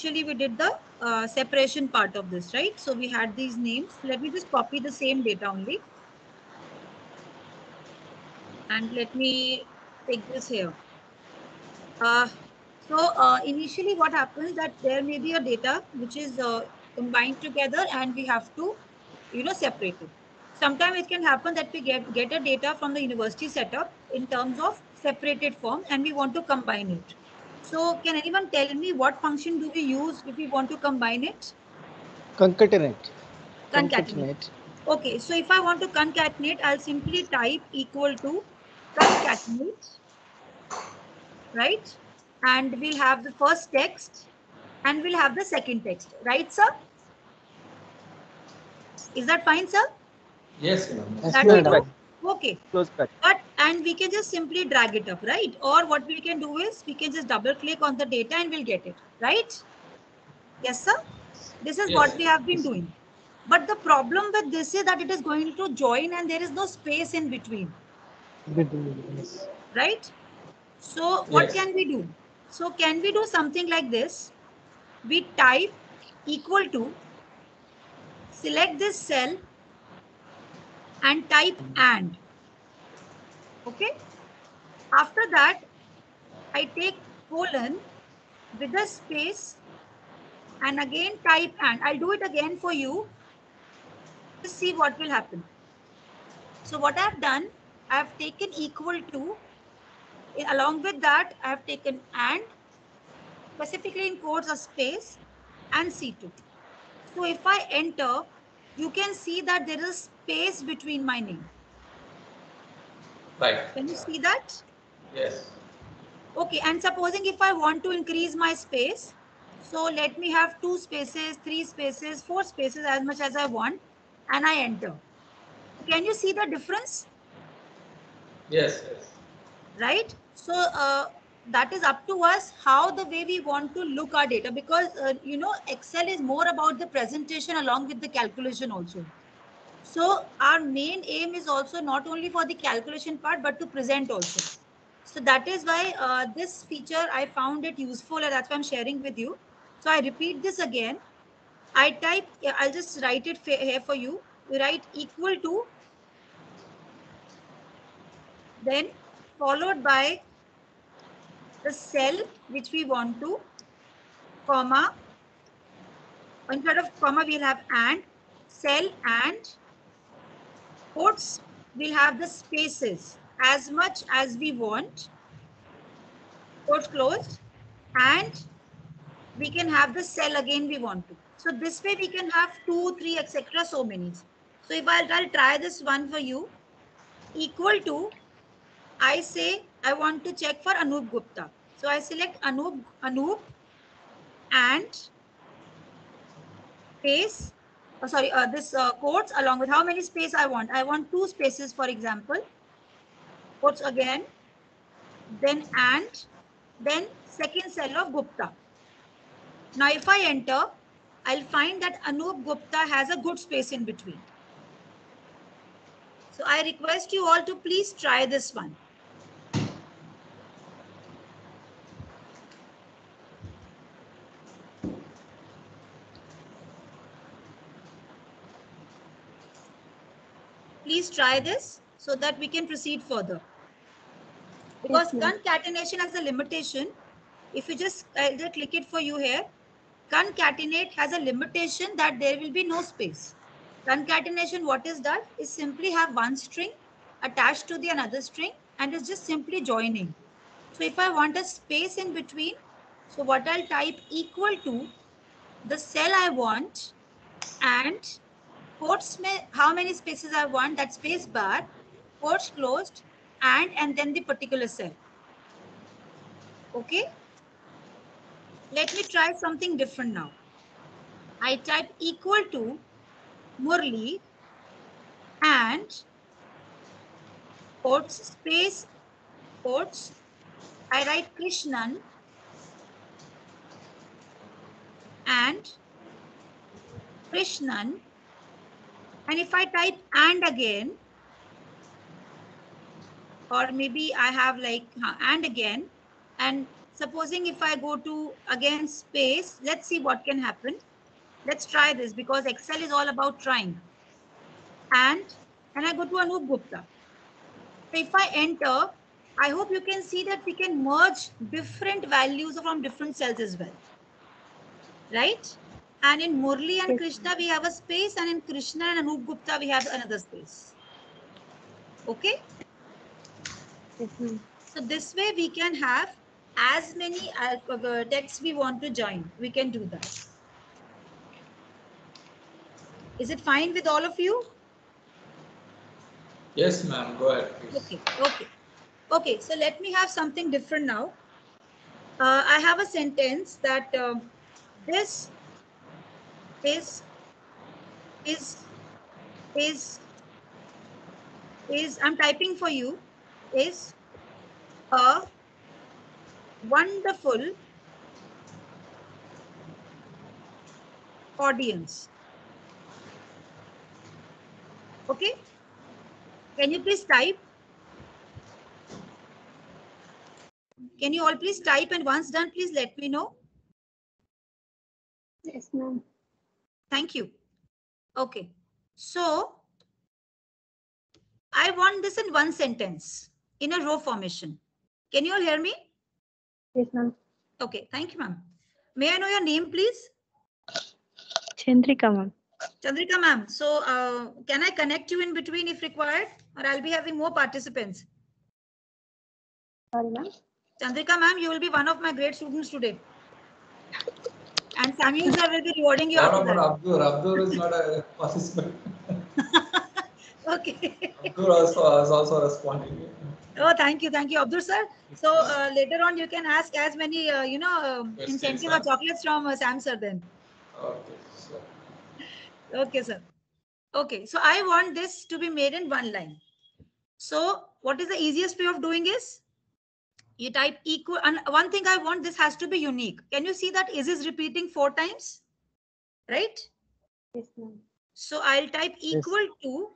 Actually, we did the uh, separation part of this, right? So we had these names. Let me just copy the same data only. And let me take this here. Uh, so uh, initially what happens that there may be a data which is uh, combined together and we have to, you know, separate it. Sometimes it can happen that we get, get a data from the university setup in terms of separated form and we want to combine it. So can anyone tell me what function do we use if we want to combine it? Concatenate. Concatenate. Okay, so if I want to concatenate, I'll simply type equal to concatenate, right? And we'll have the first text and we'll have the second text, right, sir? Is that fine, sir? Yes, ma'am. Yes, That we madam. do? Okay, Close cut. but and we can just simply drag it up, right? Or what we can do is we can just double click on the data and we'll get it, right? Yes, sir? This is what we have been doing. But the problem with this is that it is going to join and there is no space in between, Yes. right? So what Yes. can we do? So can we do something like this? We type equal to, select this cell and type and. Okay. After that, I take colon with a space and again type and. I'll do it again for you. to see what will happen. So what I've done, I've taken equal to, along with that, I have taken and, specifically in quotes a space and C2. So if I enter, you can see that there is space between my name. Right. Can you see that? Yes. Okay, and supposing if I want to increase my space, so let me have two spaces, three spaces, four spaces as much as I want, and I enter. Can you see the difference? Yes. Yes. right so uh, that is up to us how the way we want to look our data because uh, you know excel is more about the presentation along with the calculation also so our main aim is also not only for the calculation part but to present also. So that is why uh, this feature i found it useful and that's why i'm sharing with you. So i repeat this again. I type i'll just write it here for you. We write equal to then followed by the cell which we want to comma instead of comma we'll have and cell and quotes we'll have the spaces as much as we want. Quotes closed and we can have the cell again we want to. So this way we can have two three etc so many. So if I'll, I'll try this one for you. Equal to I say I want to check for Anup Gupta. So I select Anup, Anup and space, oh, sorry, uh, this uh, quotes along with how many space I want. I want two spaces, for example. Quotes again, then and, then second cell of Gupta. Now if I enter, I'll find that Anup Gupta has a good space in between. So I request you all to please try this one. Please try this so that we can proceed further. Because concatenation has a limitation. If you just, I'll just click it for you here. Concatenate has a limitation that there will be no space. Concatenation, what is that? Is simply have one string attached to the another string and it's just simply joining. So if I want a space in between, so what I'll type equal to the cell I want and quotes how many spaces I want, that space bar, quotes closed, and and then the particular cell. Okay. Let me try something different now. I type equal to Murli and quotes space quotes. I write Krishnan and Krishnan and if I type and again, or maybe I have like and again, and supposing if I go to again space, let's see what can happen. Let's try this because Excel is all about trying. And and I go to Anup Gupta. If I enter, I hope you can see that we can merge different values from different cells as well. Right? And in Murli and Krishna, we have a space, and in Krishna and Anup Gupta, we have another space. Okay? So this way we can have as many uh, uh, texts we want to join. We can do that. Is it fine with all of you? Yes, ma'am, go ahead, please. Okay, okay. Okay, so let me have something different now. Uh, I have a sentence that um, this is is is is I'm typing for you is a wonderful audience. Okay? Can you please type? Can you all please type and once done, please let me know. Yes, ma'am. Thank you. Okay. So I want this in one sentence in a row formation. Can you all hear me? Yes, ma'am. Okay. Thank you, ma'am. May I know your name, please? Chandrika, ma'am. Chandrika, ma'am. So uh, can I connect you in between if required or I'll be having more participants? Sorry, ma'am. Chandrika, ma'am, you will be one of my great students today. And Samuel sir will be rewarding you after about that. Abdur? Abdur is not a participant. Okay. Abdur also is also responding. Oh, thank you, thank you, Abdur sir. So uh, later on, you can ask as many, uh, you know, um, incentive or chocolates from uh, Sam sir then. Okay, so, Okay, sir. Okay, so I want this to be made in one line. So what is the easiest way of doing is you type equal and one thing I want this has to be unique. Can you see that is is repeating four times? Right? Yes, ma'am. So I'll type equal to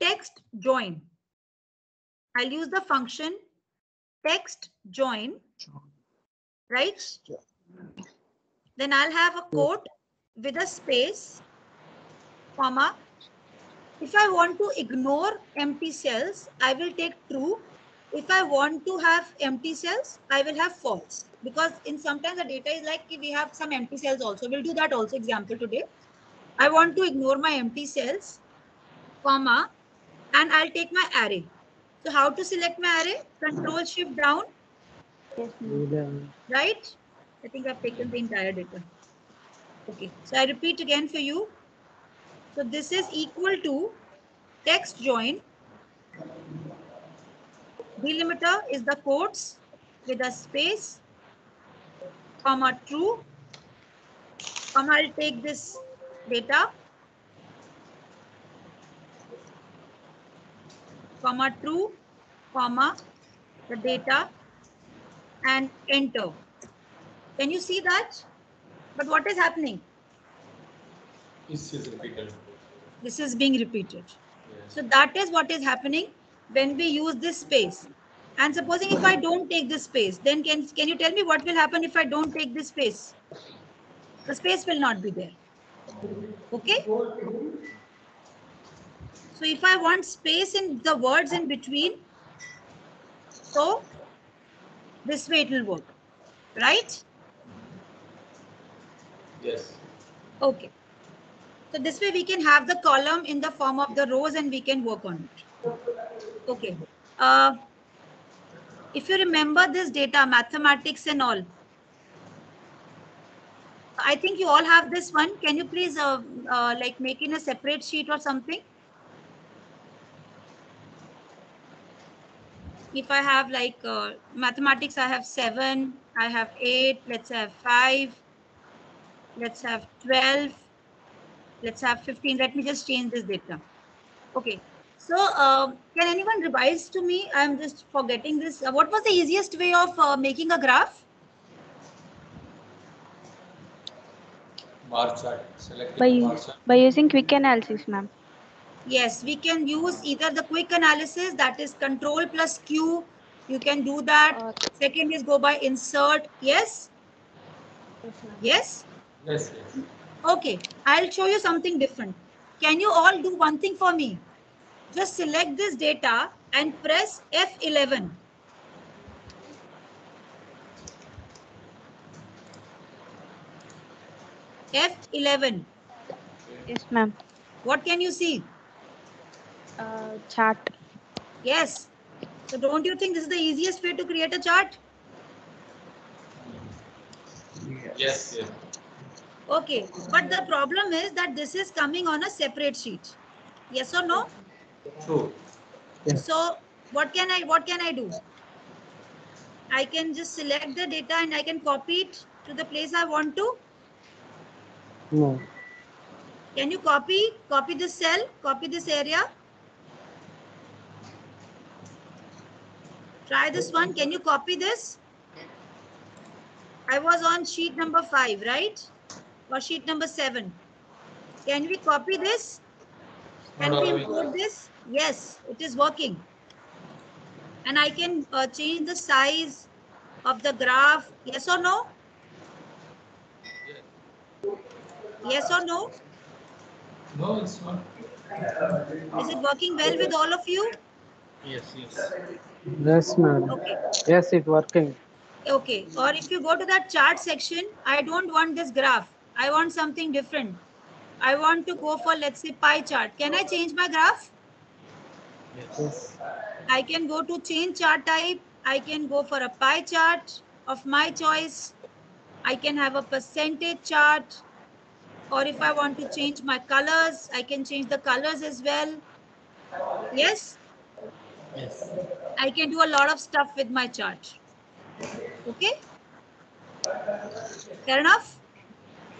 text join. I'll use the function text join, right? Then I'll have a quote with a space, comma. If I want to ignore empty cells, I will take true. If I want to have empty cells, I will have false. Because in sometimes the data is like we have some empty cells also. We'll do that also example today. I want to ignore my empty cells, comma, and I'll take my array. So how to select my array? Control shift down, Yes, ma'am. right? I think I've taken the entire data. Okay, so I repeat again for you. So this is equal to text join. Delimiter is the quotes with a space, comma true, comma I'll take this data, comma true, comma the data and enter. Can you see that? But what is happening? this is repeated. This is being repeated. Yes. So that is what is happening when we use this space. And supposing if I don't take this space, then can, can you tell me what will happen if I don't take this space? The space will not be there. Okay? So if I want space in the words in between, so this way it will work. Right? Yes. Okay. So this way we can have the column in the form of the rows and we can work on it. Okay. Uh, if you remember this data, mathematics and all, I think you all have this one. Can you please uh, uh, like make in a separate sheet or something? If I have like uh, mathematics, I have seven, I have eight, let's have five, let's have 12, let's have 15. Let me just change this data. Okay. So um, can anyone revise to me? I'm just forgetting this. Uh, what was the easiest way of uh, making a graph? Bar chart, select By, bar chart. by using quick analysis, ma'am. Yes, we can use either the quick analysis that is control plus Q You can do that. Uh, Second is go by insert. Yes? yes. Yes? Yes, yes. Okay, I'll show you something different. Can you all do one thing for me? Just select this data and press F11. F11. Yes, ma'am. What can you see? Uh, chart. Yes. So don't you think this is the easiest way to create a chart? Yes, yes. Okay, but the problem is that this is coming on a separate sheet. Yes or no? True. Yes. So what can I what can I do? I can just select the data and I can copy it to the place I want to. No. Can you copy copy this cell, copy this area? Try this one. Can you copy this? I was on sheet number 5, right? Or sheet number 7. Can we copy this? Can we import this? Yes, it is working. And I can uh, change the size of the graph. Yes or no? Yes or no? No, it's not. Is it working well with all of you? Yes, yes. Yes, madam. Okay. Yes, it working. Okay. Or if you go to that chart section, I don't want this graph. I want something different. I want to go for, let's say, pie chart. Can I change my graph? Yes. I can go to change chart type. I can go for a pie chart of my choice. I can have a percentage chart. Or if I want to change my colors, I can change the colors as well. Yes, Yes. I can do a lot of stuff with my chart. Okay? Fair enough?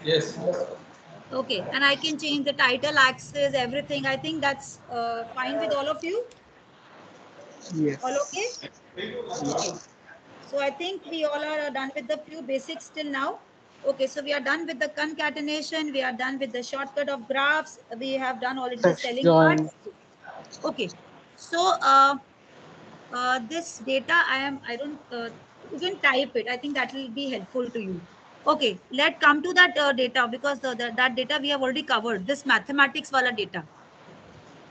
Yes, yes. Okay, and I can change the title axis, everything. I think that's uh, fine with all of you. Yes. All okay? So I think we all are done with the few basics till now. Okay, so we are done with the concatenation. We are done with the shortcut of graphs. We have done already the selling part. Okay, so uh, uh, this data I am I don't uh, you can type it. I think that will be helpful to you. Okay, let come to that uh, data because the, the, that data we have already covered. This mathematics wala data.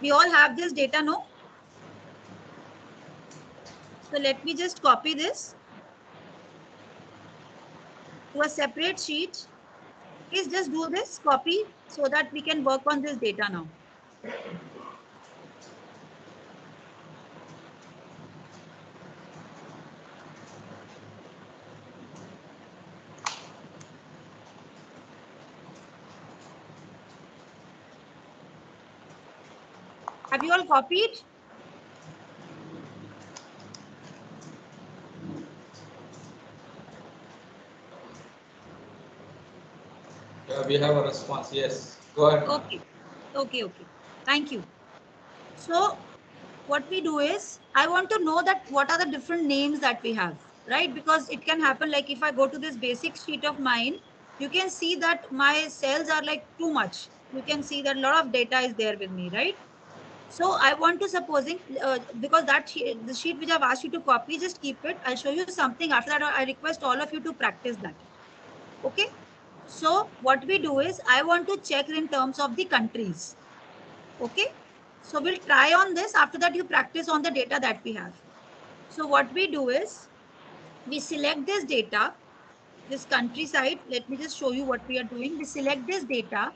We all have this data, no? So let me just copy this to a separate sheet. Please just do this copy so that we can work on this data now. Have you all copied? Yeah, we have a response. Yes. Go ahead. Okay, okay, okay. Thank you. So what we do is, I want to know that what are the different names that we have, right? Because it can happen like if I go to this basic sheet of mine, you can see that my cells are like too much. You can see that a lot of data is there with me, right? So I want to supposing, uh, because that the sheet which I've asked you to copy, just keep it. I'll show you something. After that, I request all of you to practice that. Okay? So what we do is I want to check in terms of the countries. Okay. So we'll try on this. After that, you practice on the data that we have. So what we do is we select this data, this countryside. Let me just show you what we are doing. We select this data,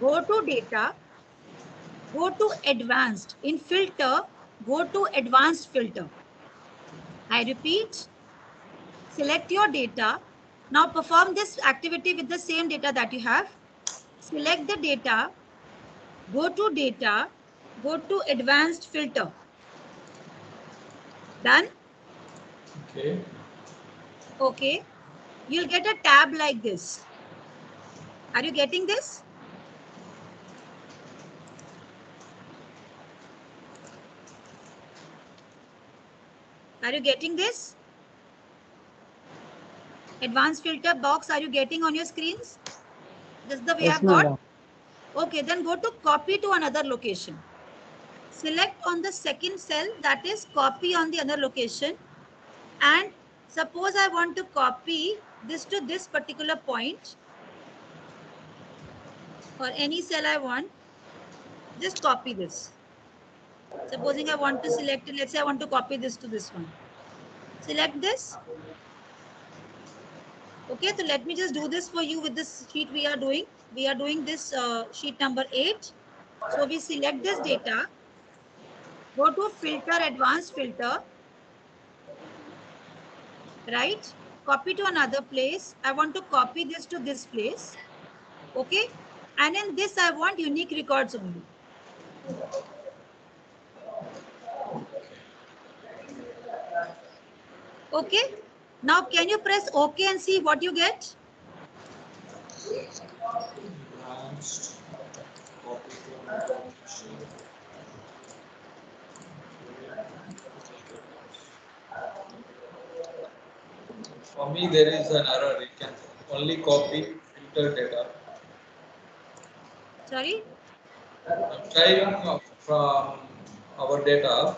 go to data, go to advanced. In filter, go to advanced filter. I repeat, select your data. Now perform this activity with the same data that you have. Select the data, go to data, go to advanced filter. Done? Okay. Okay. You'll get a tab like this. Are you getting this? Are you getting this? Advanced filter box, are you getting on your screens? This is the way Yes, I've got. Okay, then go to copy to another location. select on the second cell that is copy on the other location and suppose I want to copy this to this particular point or any cell I want just copy this supposing I want to select it let's say I want to copy this to this one. Select this. Okay so let me just do this for you with this sheet we are doing. We are doing this uh, sheet number 8 so we select this data. Go to filter advanced filter. Right? Copy to another place. I want to copy this to this place. Okay? And in this i want unique records only okay now can you press ok and see what you get Advanced copy to another sheet. For me, there is an error. You can only copy filter data. sorry I'm trying from our data,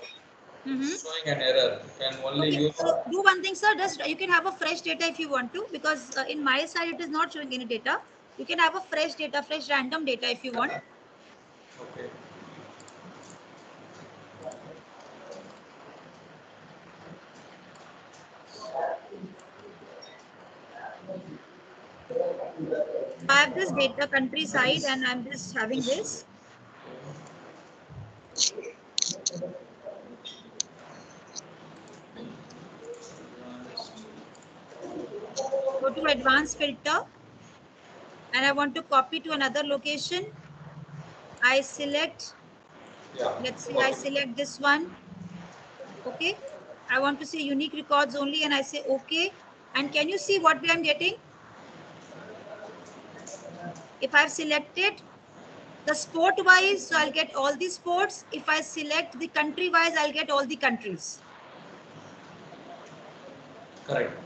Mhm. showing an error. You can only Okay, use so do one thing, sir. Just you can have a fresh data if you want to, because uh, in my side it is not showing any data. You can have a fresh data, fresh random data if you want. Okay. I have this data countryside, and I'm just having this. Go to advanced filter, and I want to copy to another location. I select Yeah. let's say I select this one. Okay. I want to say unique records only and I say okay. And can you see what I'm getting? If I've selected the sport wise, so I'll get all the sports. If I select the country wise, I'll get all the countries. Correct.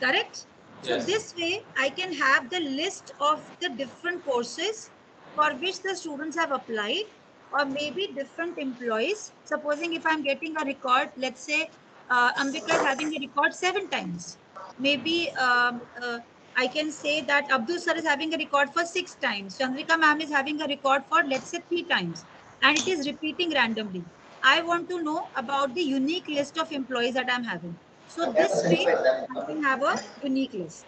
Correct? So Yes. this way I can have the list of the different courses for which the students have applied or maybe different employees. Supposing if I'm getting a record, let's say uh, Ambika is having a record seven times. Maybe um, uh, I can say that Abdul sir is having a record for six times. Chandrika ma'am is having a record for let's say three times and it is repeating randomly. I want to know about the unique list of employees that I'm having. So this way I can have a unique list.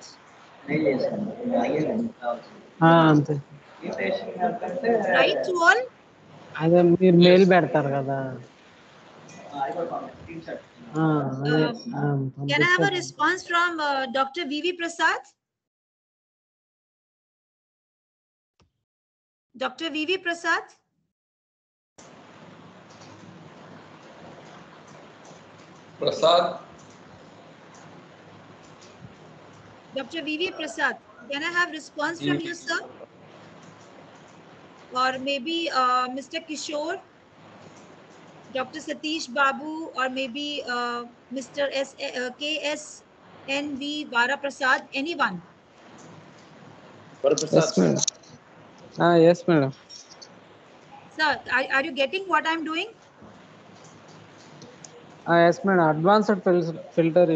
ఆ, అంతే Right to all? అదే మీరు mail పెడతారు కదా ఆ, అదే ఆ, Can I have a పంపిస్తారు. response from uh, Dr. Dr. V.V. Prasad, can I have response from you, sir? Or maybe uh, Mr. Kishore, Dr. Satish Babu, or maybe uh, Mr. S uh, K.S. N.V. Vara Prasad, anyone? Yes, Prasad. Ah, yes, madam. Sir, are, are you getting what I'm doing? Ah, yes, madam. Advanced filter filter.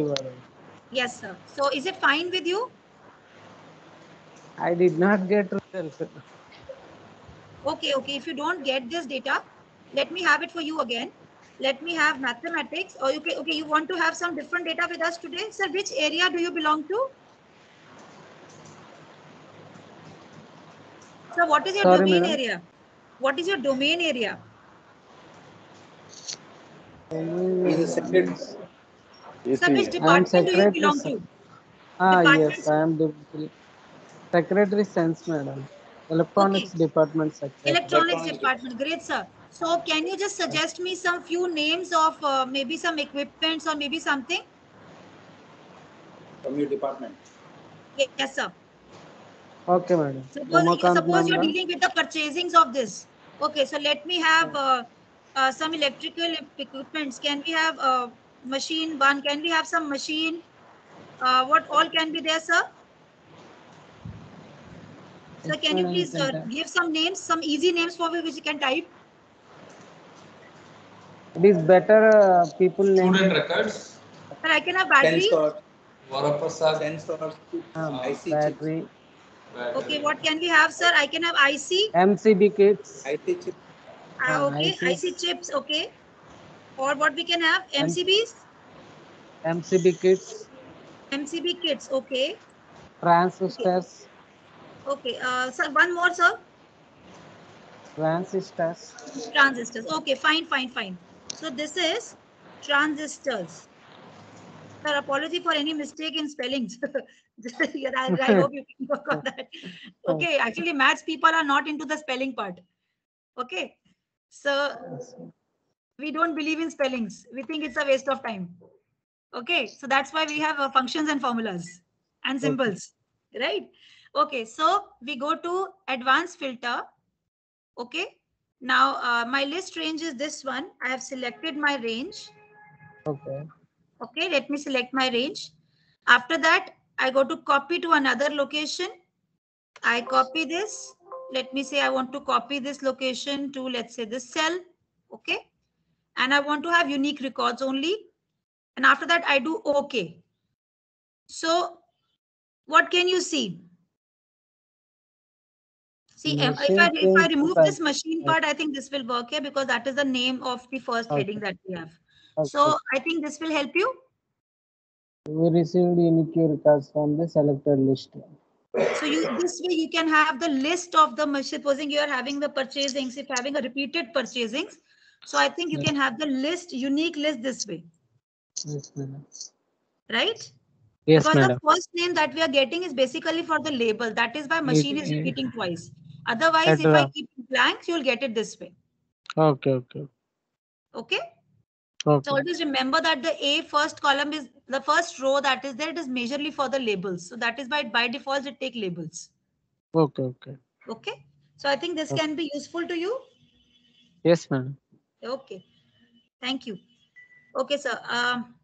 Yes, sir. So is it fine with you? I did not get results. Okay, okay. If you don't get this data, let me have it for you again. Let me have mathematics or okay, okay, you want to have some different data with us today. Sir, which area do you belong to? Sir, what is your Sorry, domain madam. area? What is your domain area? Um, Ah, yes, I am the secretary sense, madam. Electronics okay. department secretary. Electronics, department. Great, sir. So, can you just suggest me some few names of uh, maybe some equipments or maybe something? From your department. Yes, sir. Okay, madam. Suppose, suppose you're dealing with the purchasings of this. Okay, so let me have uh, uh, some electrical equipments. Can we have uh, machine one? Can we have some machine? Uh, what all can be there, sir? Sir, can you please uh, give some names, some easy names for me which you can type? It is better uh, people name. Student records, Sir, I can have battery. Sensor, Varaprasad. sensor, Um, IC chip, battery. battery. Okay, what can we have, sir? I can have IC. MCB kits. IC chip, Uh, Ah, okay, IC. IC chips. Okay. Or what we can have? MCBs. MCB kits. MCB kits. Okay. Transistors. Okay. Uh, sir, one more, sir. Transistors. Transistors. Okay, fine, fine, fine. So this is transistors. Sir, apology for any mistake in spellings. Yeah, I, I hope you can work on that. Okay, actually, maths people are not into the spelling part. Okay, so we don't believe in spellings. We think it's a waste of time. Okay, so that's why we have uh, functions and formulas and Okay. symbols, right? Okay, so we go to advanced filter. Okay, now uh, my list range is this one. I have selected my range. Okay. Okay, let me select my range. After that, I go to copy to another location. I copy this. Let me say I want to copy this location to, let's say, this cell. Okay. And I want to have unique records only. And after that, I do OK. So what can you see? See, if I, if I remove this machine part, I think this will work here because that is the name of the first Okay. heading that we have. okay. So I think this will help you. we received unique records from the selected list. So you, this way you can have the list of the, machine. supposing you are having the purchasings, if having a repeated purchasings. So I think you Yeah. can have the list, unique list this way, Yes, madam. right? Yes, Because madam. the first name that we are getting is basically for the label. That is why machine is yeah. repeating twice. Otherwise, if I keep it blank, you'll get it this way. Okay, okay, Okay? So always remember that the A first column is the first row that is there. It is majorly for the labels. So that is why by default it take labels. Okay, okay. Okay? So I think this Okay. can be useful to you. Yes, madam. Okay, thank you. Okay, sir. Um,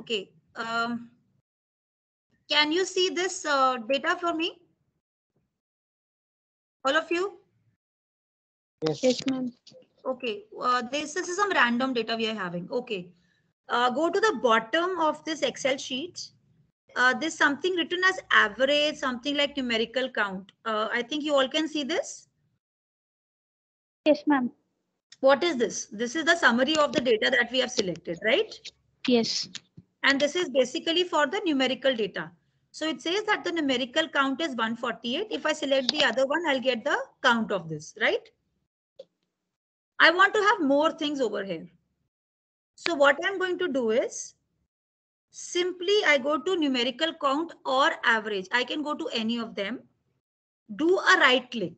okay. Um, can you see this uh, data for me? All of you? Yes. Yes, ma'am. Okay. Uh, this, this is some random data we are having. Okay. Uh, go to the bottom of this Excel sheet. Uh, there's something written as average, something like numerical count. Uh, I think you all can see this. Yes, ma'am. What is this? This is the summary of the data that we have selected, right? Yes. And this is basically for the numerical data. So it says that the numerical count is 148. If I select the other one, I'll get the count of this, right? I want to have more things over here. So what I'm going to do is simply I go to numerical count or average. I can go to any of them. Do a right click.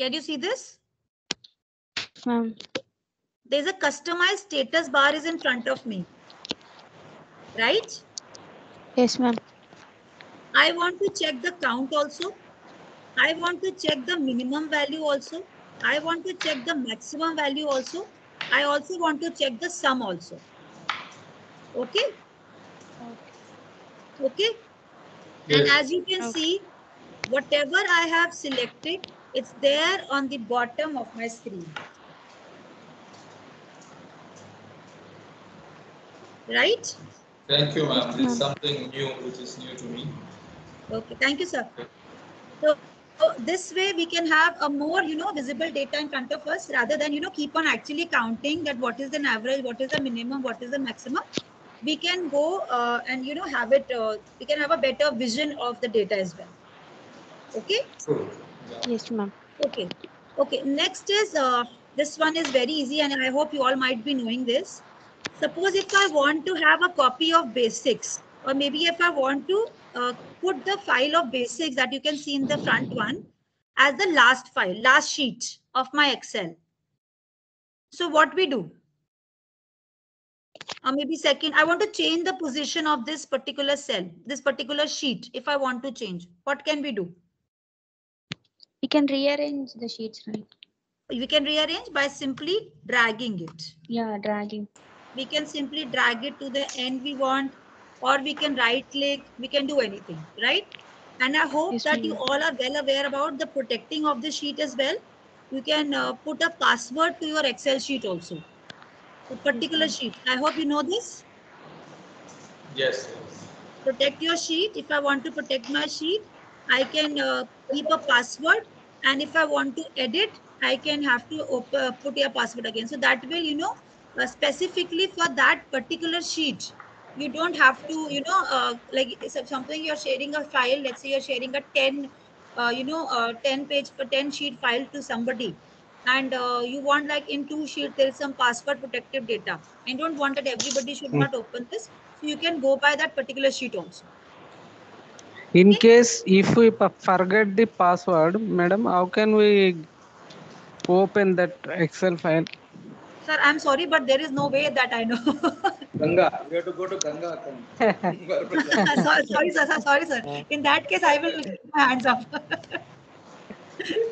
Can you see this? Ma'am. There's a customized status bar is in front of me. Right? Yes, ma'am. I want to check the count also. I want to check the minimum value also. I want to check the maximum value also. I also want to check the sum also. Okay? Okay? And Yes. as you can Okay. see, whatever I have selected, it's there on the bottom of my screen. Right? Thank you, ma'am. This is something new, which is new to me. Okay, thank you, sir. So, so this way we can have a more, you know, visible data in front of us rather than, you know, keep on actually counting that what is the average, what is the minimum, what is the maximum. We can go uh, and, you know, have it, uh, we can have a better vision of the data as well. Okay, True. Yes, ma'am. okay, okay. Next is, uh, this one is very easy and I hope you all might be knowing this. Suppose if I want to have a copy of basics or maybe if I want to uh, put the file of basics that you can see in the front one as the last file, last sheet of my Excel. So what we do? Or maybe second, I want to change the position of this particular cell, this particular sheet. If I want to change, what can we do? We can rearrange the sheets, right? We can rearrange by simply dragging it. Yeah, dragging. We can simply drag it to the end we want, or we can right click, we can do anything, right? And I hope Yes, that you all are well aware about the protecting of the sheet as well. you can uh, put a password to your Excel sheet also. A particular sheet. I hope you know this. Yes. yes. Protect your sheet. If I want to protect my sheet, I can uh, keep a password. And if I want to edit, I can have to op- uh, put your password again. So that will, you know, uh, specifically for that particular sheet, you don't have to, you know, uh, like something you're sharing a file, let's say you're sharing a 10, uh, you know, uh, 10 page, for 10 sheet file to somebody. And uh, you want like in two sheet, there is some password protective data. I don't want that everybody should Hmm. not open this. So you can go by that particular sheet also. In case if we forget the password, madam, how can we open that Excel file? Sir, I'm sorry, but there is no way that I know. Ganga, you have to go to Ganga sorry, sorry, sir, sir, sorry, sir. In that case, I will keep my hands up.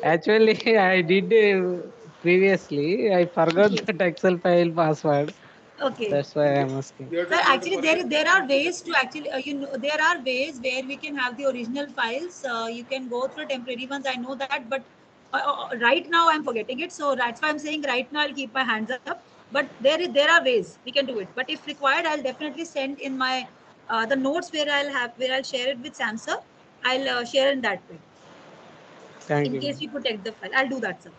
Actually, I did uh, previously. I forgot Okay. that Excel file password. Okay. That's why I'm asking. You Sir, actually, there there are ways to actually, uh, you know, there are ways where we can have the original files. Uh, you can go through temporary ones. I know that, but uh, uh, right now I'm forgetting it. So that's why I'm saying right now I'll keep my hands up. But there is there are ways we can do it. But if required, I'll definitely send in my uh, the notes where I'll have where I'll share it with Samsung. I'll uh, share in that way. Thank in you. case we protect the file. I'll do that, sir.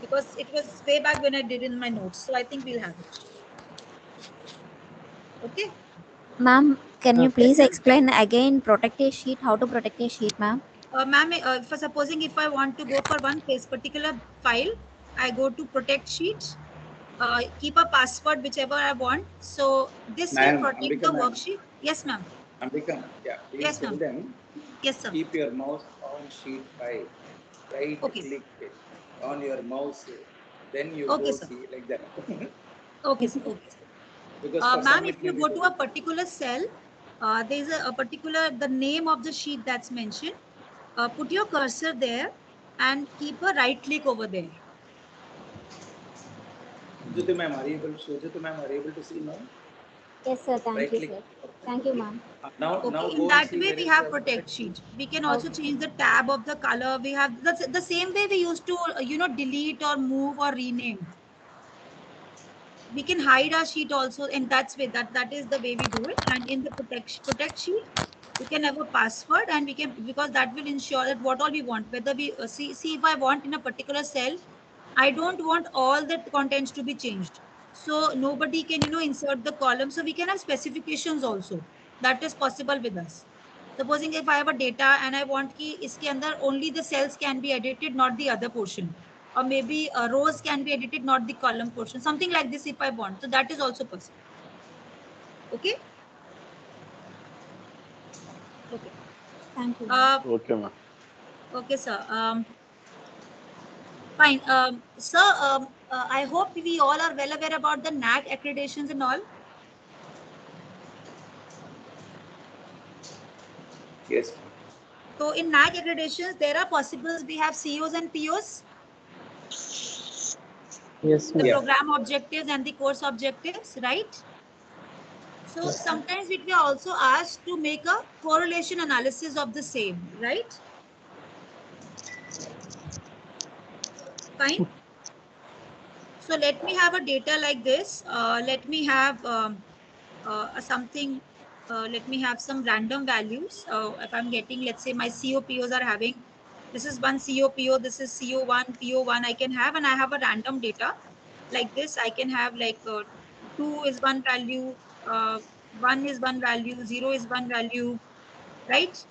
Because it was way back when I did in my notes. So I think we'll have it. Okay. Ma'am, can you please explain again protect a sheet, how to protect a sheet, ma'am? Uh, ma'am, uh, for supposing if I want to go for one case particular file, I go to protect sheet, uh, keep a password whichever I want. So this will protect Ambika the ma'am. worksheet. Yes, ma'am. Ambika, yeah, Yes, tell ma'am. them, Yes, sir. keep your mouse on sheet five. Right Okay. click on your mouse, then you Okay, go sir. see like that. Okay, sir. Okay, sir. Because Uh, ma'am, if you go to a particular cell, uh, there is a, a particular the name of the sheet that's mentioned. Uh, put your cursor there and keep a right click over there. Jyoti ma'am, are you able, Jyoti ma'am, are you able to see now? Yes, sir. Thank Right you, click. sir. Thank you, ma'am. Now, Okay, now in that way we have the protect sheet. We can also change the tab of the color. We have the, the same way we used to, uh, you know, delete or move or rename. We can hide our sheet also, and that's way that that is the way we do it. And in the protect protect sheet, we can have a password, and we can because that will ensure that what all we want. Whether we uh, see see if I want in a particular cell, I don't want all the contents to be changed. So nobody can you know insert the column. So we can have specifications also. That is possible with us. Supposing if I have a data and I want ki iske andar only the cells can be edited, not the other portion. Or maybe uh, rows can be edited, not the column portion. Something like this if I want. So that is also possible. Okay. Okay. Thank you. Uh, Okay, ma'am. okay, sir. Um, fine. Um, sir, um, uh, I hope we all are well aware about the NAAC accreditations and all. Yes. So in NAAC accreditations, there are possibles. We have COs and POs, Yes, the. Yeah. program objectives and the course objectives, right? So sometimes we are also asked to make a correlation analysis of the same, right? Fine. So let me have a data like this. Uh, let me have um, uh, something. Uh, let me have some random values. Uh, if I'm getting, let's say my COPOs are having, this is one COPO, this is CO1, PO1 I can have, and I have a random data like this. I can have like uh, two is one value, uh, one is one value, zero is one value, right?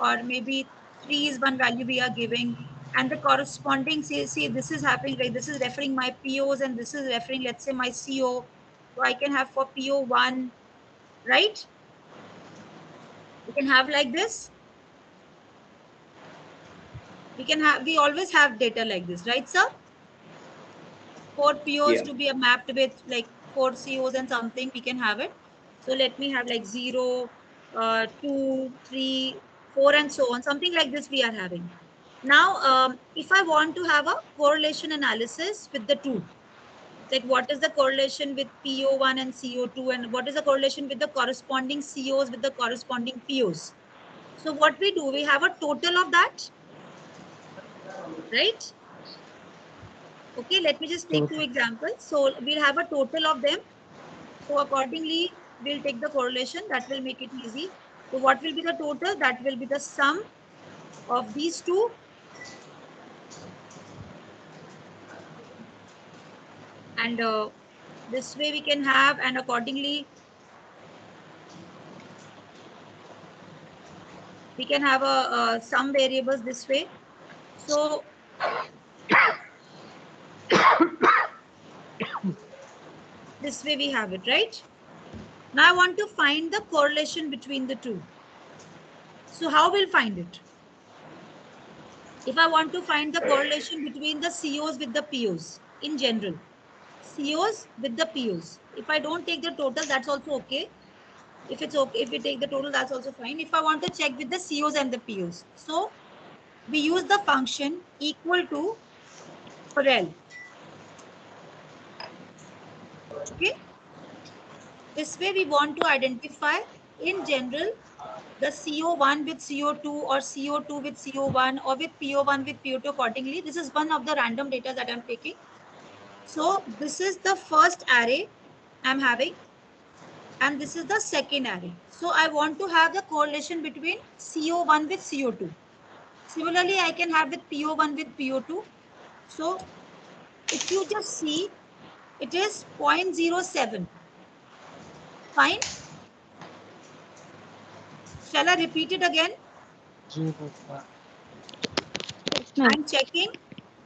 Or maybe three is one value we are giving, and the corresponding say, see this is happening right. This is referring my POs, and this is referring let's say my CO. So I can have for PO1, right? You can have like this. We can have we always have data like this, right, sir? Four POs Yeah. to be mapped with like four COs and something, we can have it. So let me have like zero, uh, two, three, four, and so on. Something like this we are having. Now, um, if I want to have a correlation analysis with the two, like what is the correlation with PO1 and CO2, and what is the correlation with the corresponding COs with the corresponding POs? So what we do, we have a total of that, right? Okay, let me just take two examples. So we'll have a total of them. So accordingly, we'll take the correlation. That will make it easy. So what will be the total? That will be the sum of these two. And uh, this way we can have and accordingly we can have a, uh some variables this way. So this way we have it, right? Now I want to find the correlation between the two. So how we'll find it? If I want to find the correlation between the COs with the POs in general, COs with the POs. If I don't take the total, that's also okay. If it's okay, if we take the total, that's also fine. If I want to check with the COs and the POs. So we use the function equal to rel. Okay. This way we want to identify in general the CO1 with CO2 or CO2 with CO1 or with PO1 with PO2 accordingly. This is one of the random data that I'm taking. So this is the first array I'm having and this is the second array. So I want to have the correlation between CO1 with CO2. Similarly, I can have with PO1 with PO2. So if you just see, it is 0.07. Fine. Shall I repeat it again? Zero five. Yes, ma'am. I'm checking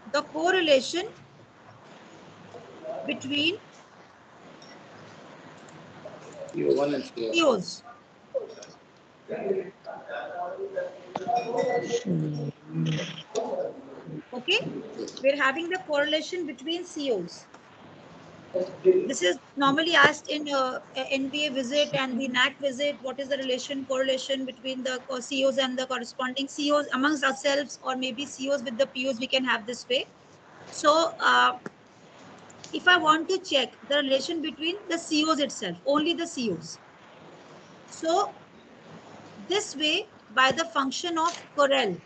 the correlation between CO1 and CO. POs. Okay, we're having the correlation between COs. This is normally asked in uh, NBA visit and the NAAC visit. What is the relation correlation between the co- COs and the corresponding COs amongst ourselves, or maybe COs with the POs? We can have this way. So, uh, if I want to check the relation between the COs itself, only the COs. So, this way, by the function of CORREL,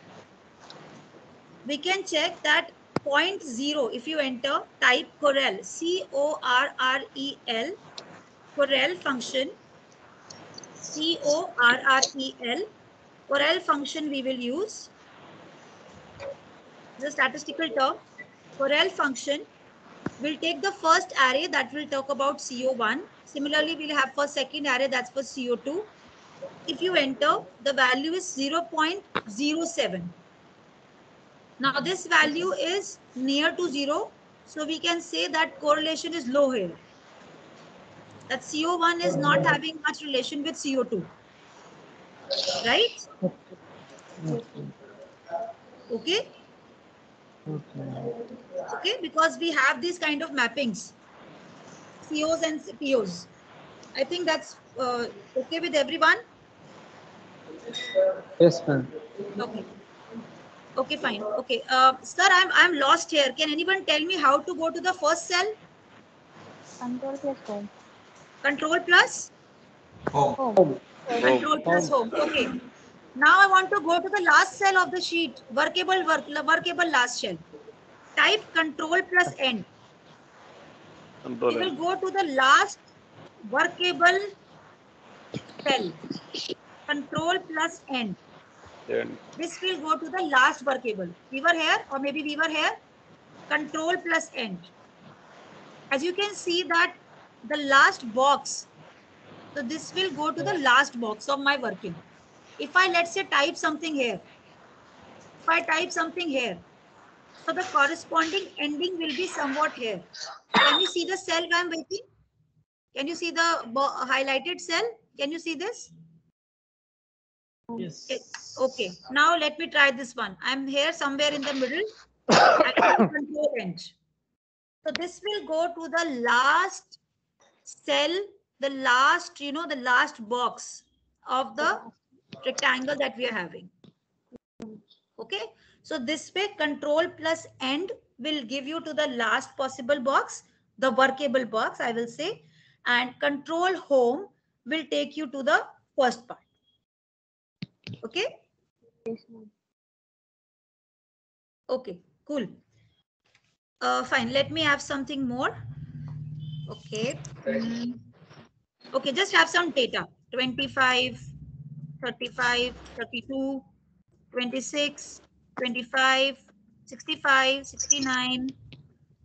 we can check that point zero. If you enter, type CORREL, C O R R E L, CORREL function, C O R R E L, CORREL function we will use. The statistical term, CORREL function We'll take the first array that will talk about CO1. Similarly, we'll have for second array that's for CO2. If you enter, the value is 0.07. Now this value is near to zero. So we can say that correlation is low here. That CO1 is not having much relation with CO2. Right? Okay. Okay. okay because we have these kind of mappings COs and POs I think that's uh, okay with everyone Yes, ma'am. okay. Okay fine. Okay uh, sir I'm I'm lost here. Can anyone tell me how to go to the first cell? Control plus home. control plus? Home. Home. control plus home. Okay. Now I want to go to the last cell of the sheet. Workable work workable last cell. Type control plus end we will go to the last workable cell. Control plus end. This will go to the last workable. We were here or maybe we were here. Control plus end. As you can see that the last box. So this will go to the last box of my working. If I let's say type something here. If I type something here. So the corresponding ending will be somewhat here. Can you see the cell I'm waiting? Can you see the highlighted cell? Can you see this? Okay. Now let me try this one. I'm here somewhere in the middle. Control. So this will go to the last cell, the last, you know, the last box of the rectangle that we are having. Okay. So this way control plus end will give you to the last possible box, the workable box, I will say, and control home will take you to the first part. Okay. Yes, ma'am. Okay, cool. uh, fine. Let me have something more. Okay. Mm. Okay, just have some data. 25, 35, 32, 26, 25, 65, 69,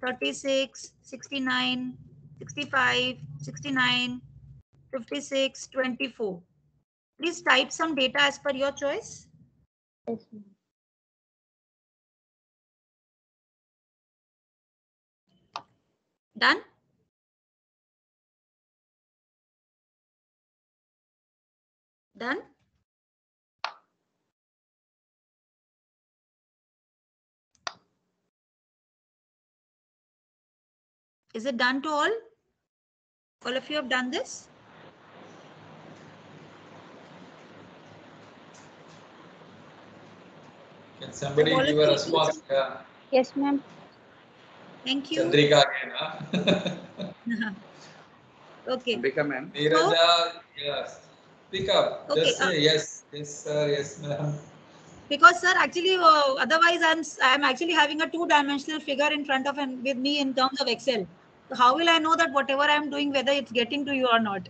36, 69, 65, 69, 56, 24. Please type some data as per your choice. Yes. Done? Done? Is it done to all? All of you have done this? Can somebody All of give a response? Yeah. Yes, ma'am. Thank you. Chandrika again, huh? Okay. Become ma'am. Neeraja, yes. Pick up. Okay, Just uh, say yes. Yes, sir. Yes, ma'am. Because sir, actually, uh, otherwise I'm s- I'm actually having a two-dimensional figure in front of and with me in terms of Excel. So how will I know that whatever I'm doing, whether it's getting to you or not?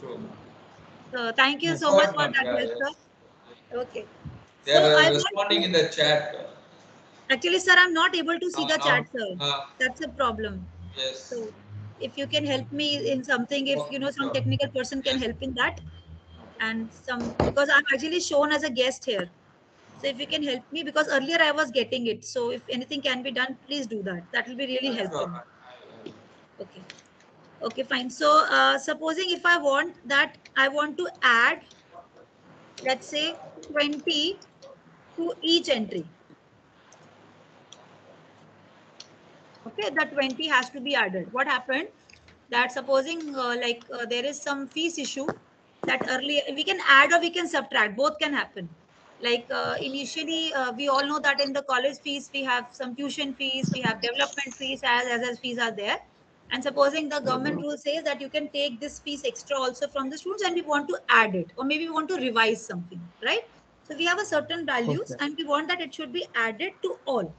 True. So thank you Of so much for that, ma'am. Yeah, yes. Okay. They So are uh, responding in the chat. Actually, sir, I'm not able to see Uh, the now- chat, sir. uh, That's a problem. yes. So if you can help me in something, if you know some technical person can help in that, and some because I'm actually shown as a guest here. So if you can help me, because earlier I was getting it. So if anything can be done, please do that. That will be really helpful. Okay. Okay, fine. So uh, supposing if I want that, I want to add, let's say 20 to each entry. Okay, the 20 has to be added. What happened? That supposing uh, like uh, there is some fees issue that earlier we can add or we can subtract, both can happen. Like uh, initially, uh, we all know that in the college fees, we have some tuition fees, we have development fees as, as, as fees are there. And supposing the government rule says that you can take this fees extra also from the students and we want to add it, or maybe we want to revise something, right? So we have a certain values Okay. and we want that it should be added to all.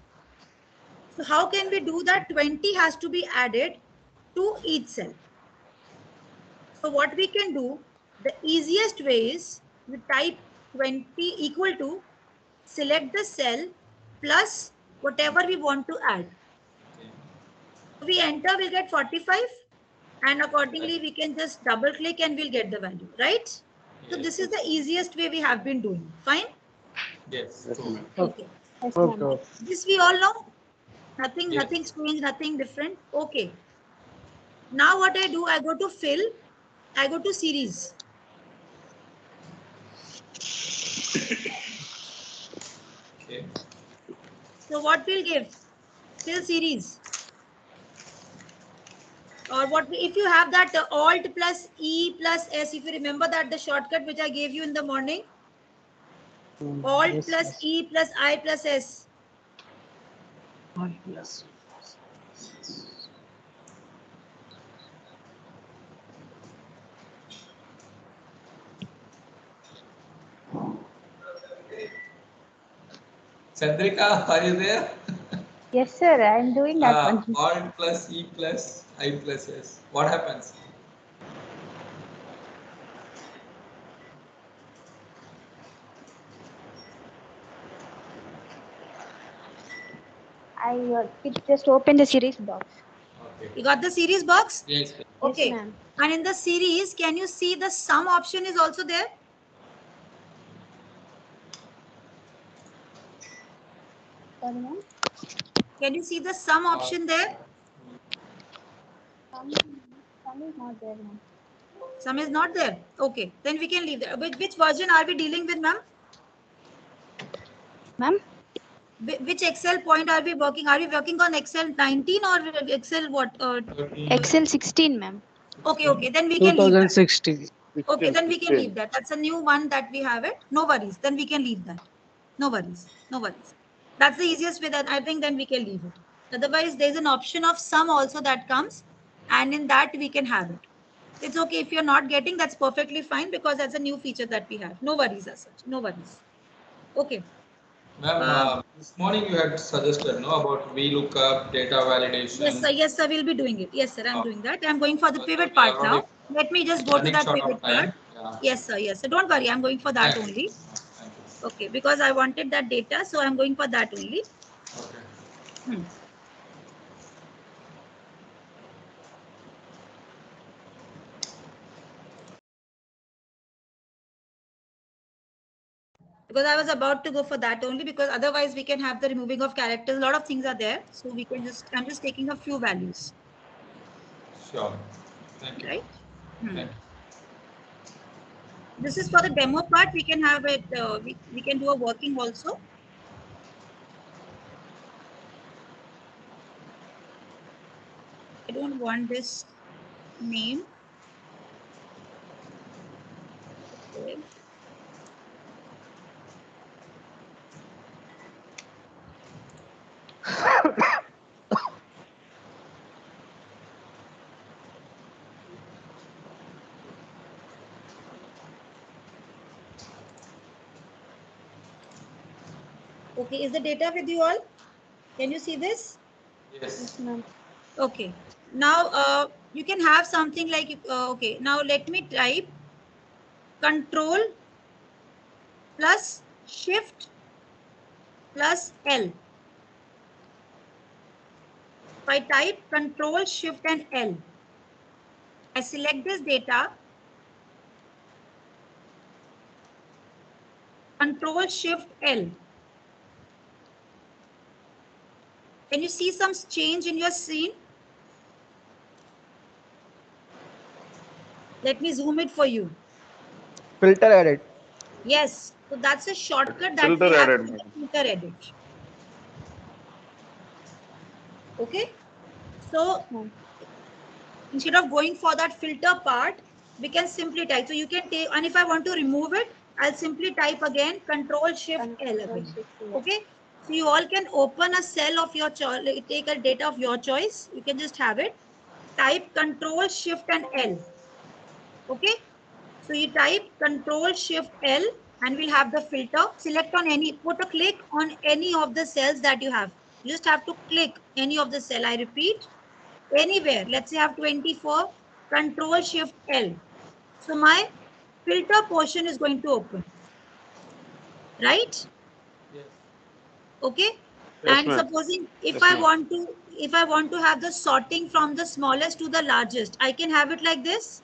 So how can we do that? 20 has to be added to each cell. So what we can do, the easiest way is we type 20 equal to select the cell plus whatever we want to add. Okay. We enter, we'll get 45 and accordingly we can just double click and we'll get the value, right? So Yes. this is the easiest way we have been doing. Fine? Yes. Yes, Okay. Okay. This we all know. Nothing, Yes. nothing strange, nothing different. Okay. Now what I do, I go to fill, I go to series. Okay. So what we'll give? Fill series. Or what if you have that uh, Alt plus E plus S, if you remember that the shortcut which I gave you in the morning, Mm, Alt yes, plus yes. E plus I plus S. Ah, yes. Chandrika, are you there? Yes, sir. I'm doing that Uh, one. Alt plus E plus I plus S. What happens? I uh, it just opened the series box. Okay. You got the series box? Yes. Okay. Yes. And in the series, can you see the sum option is also there? Sorry, ma'am. Can you see the sum option there? Some, some is not there, ma'am. Sum is not there. Okay, then we can leave that. Which, which version are we dealing with, ma'am? Ma'am, Which Excel point are we working? Are we working on Excel 19 or Excel what? Uh, Excel 16, ma'am. okay, okay, then we can leave that. 2016. Okay, then we can leave that. That's a new one that we have it. No worries. Then we can leave that. No worries. No worries. That's the easiest way that I think then we can leave it. Otherwise, there's an option of sum also that comes and in that we can have it. It's okay if you're not getting, that's perfectly fine because that's a new feature that we have. No worries as such. No worries. Okay. Ma'am, Uh, uh, this morning you had suggested, no, about VLOOKUP, data validation. Yes, sir. Yes, sir. We'll be doing it. Yes, sir. I'm Oh. doing that. I'm going for the pivot part now. Let me just go to that pivot part. Yeah. Yes, sir. Yes, sir. Don't worry. I'm going for that Thank only. Okay, because I wanted that data, so I'm going for that only. Okay. Hmm. Because I was about to go for that only because otherwise we can have the removing of characters. A lot of things are there. So we can just, I'm just taking a few values, Sure. Thank you. right? Hmm. Thank you. This is for the demo part. We can have it, uh, we, we can do a working also. I don't want this name. Okay. Okay, is the data with you all? Can you see this? Yes. ma'am. Okay, now uh, you can have something like, uh, okay, now let me type control plus shift plus L. If I type control shift and L, I select this data, control shift L. Can you see some change in your scene? Let me zoom it for you. Filter edit. Yes, so that's a shortcut that Filter we have added, to filter edit. Okay, so instead of going for that filter part, we can simply type. So you can take, and if I want to remove it, I'll simply type again Control Shift L again. Okay, so you all can open a cell of your choice, take a data of your choice. You can just have it. Type Control Shift and L. Okay, so you type Control Shift L and we'll have the filter. Select on any, put a click on any of the cells that you have. You just have to click any of the cell. I repeat, anywhere. Let's say I have 24, Control Shift L. So my filter portion is going to open. Right? Okay. Yes, and supposing if Yes, I want to, if I want to have the sorting from the smallest to the largest, I can have it like this.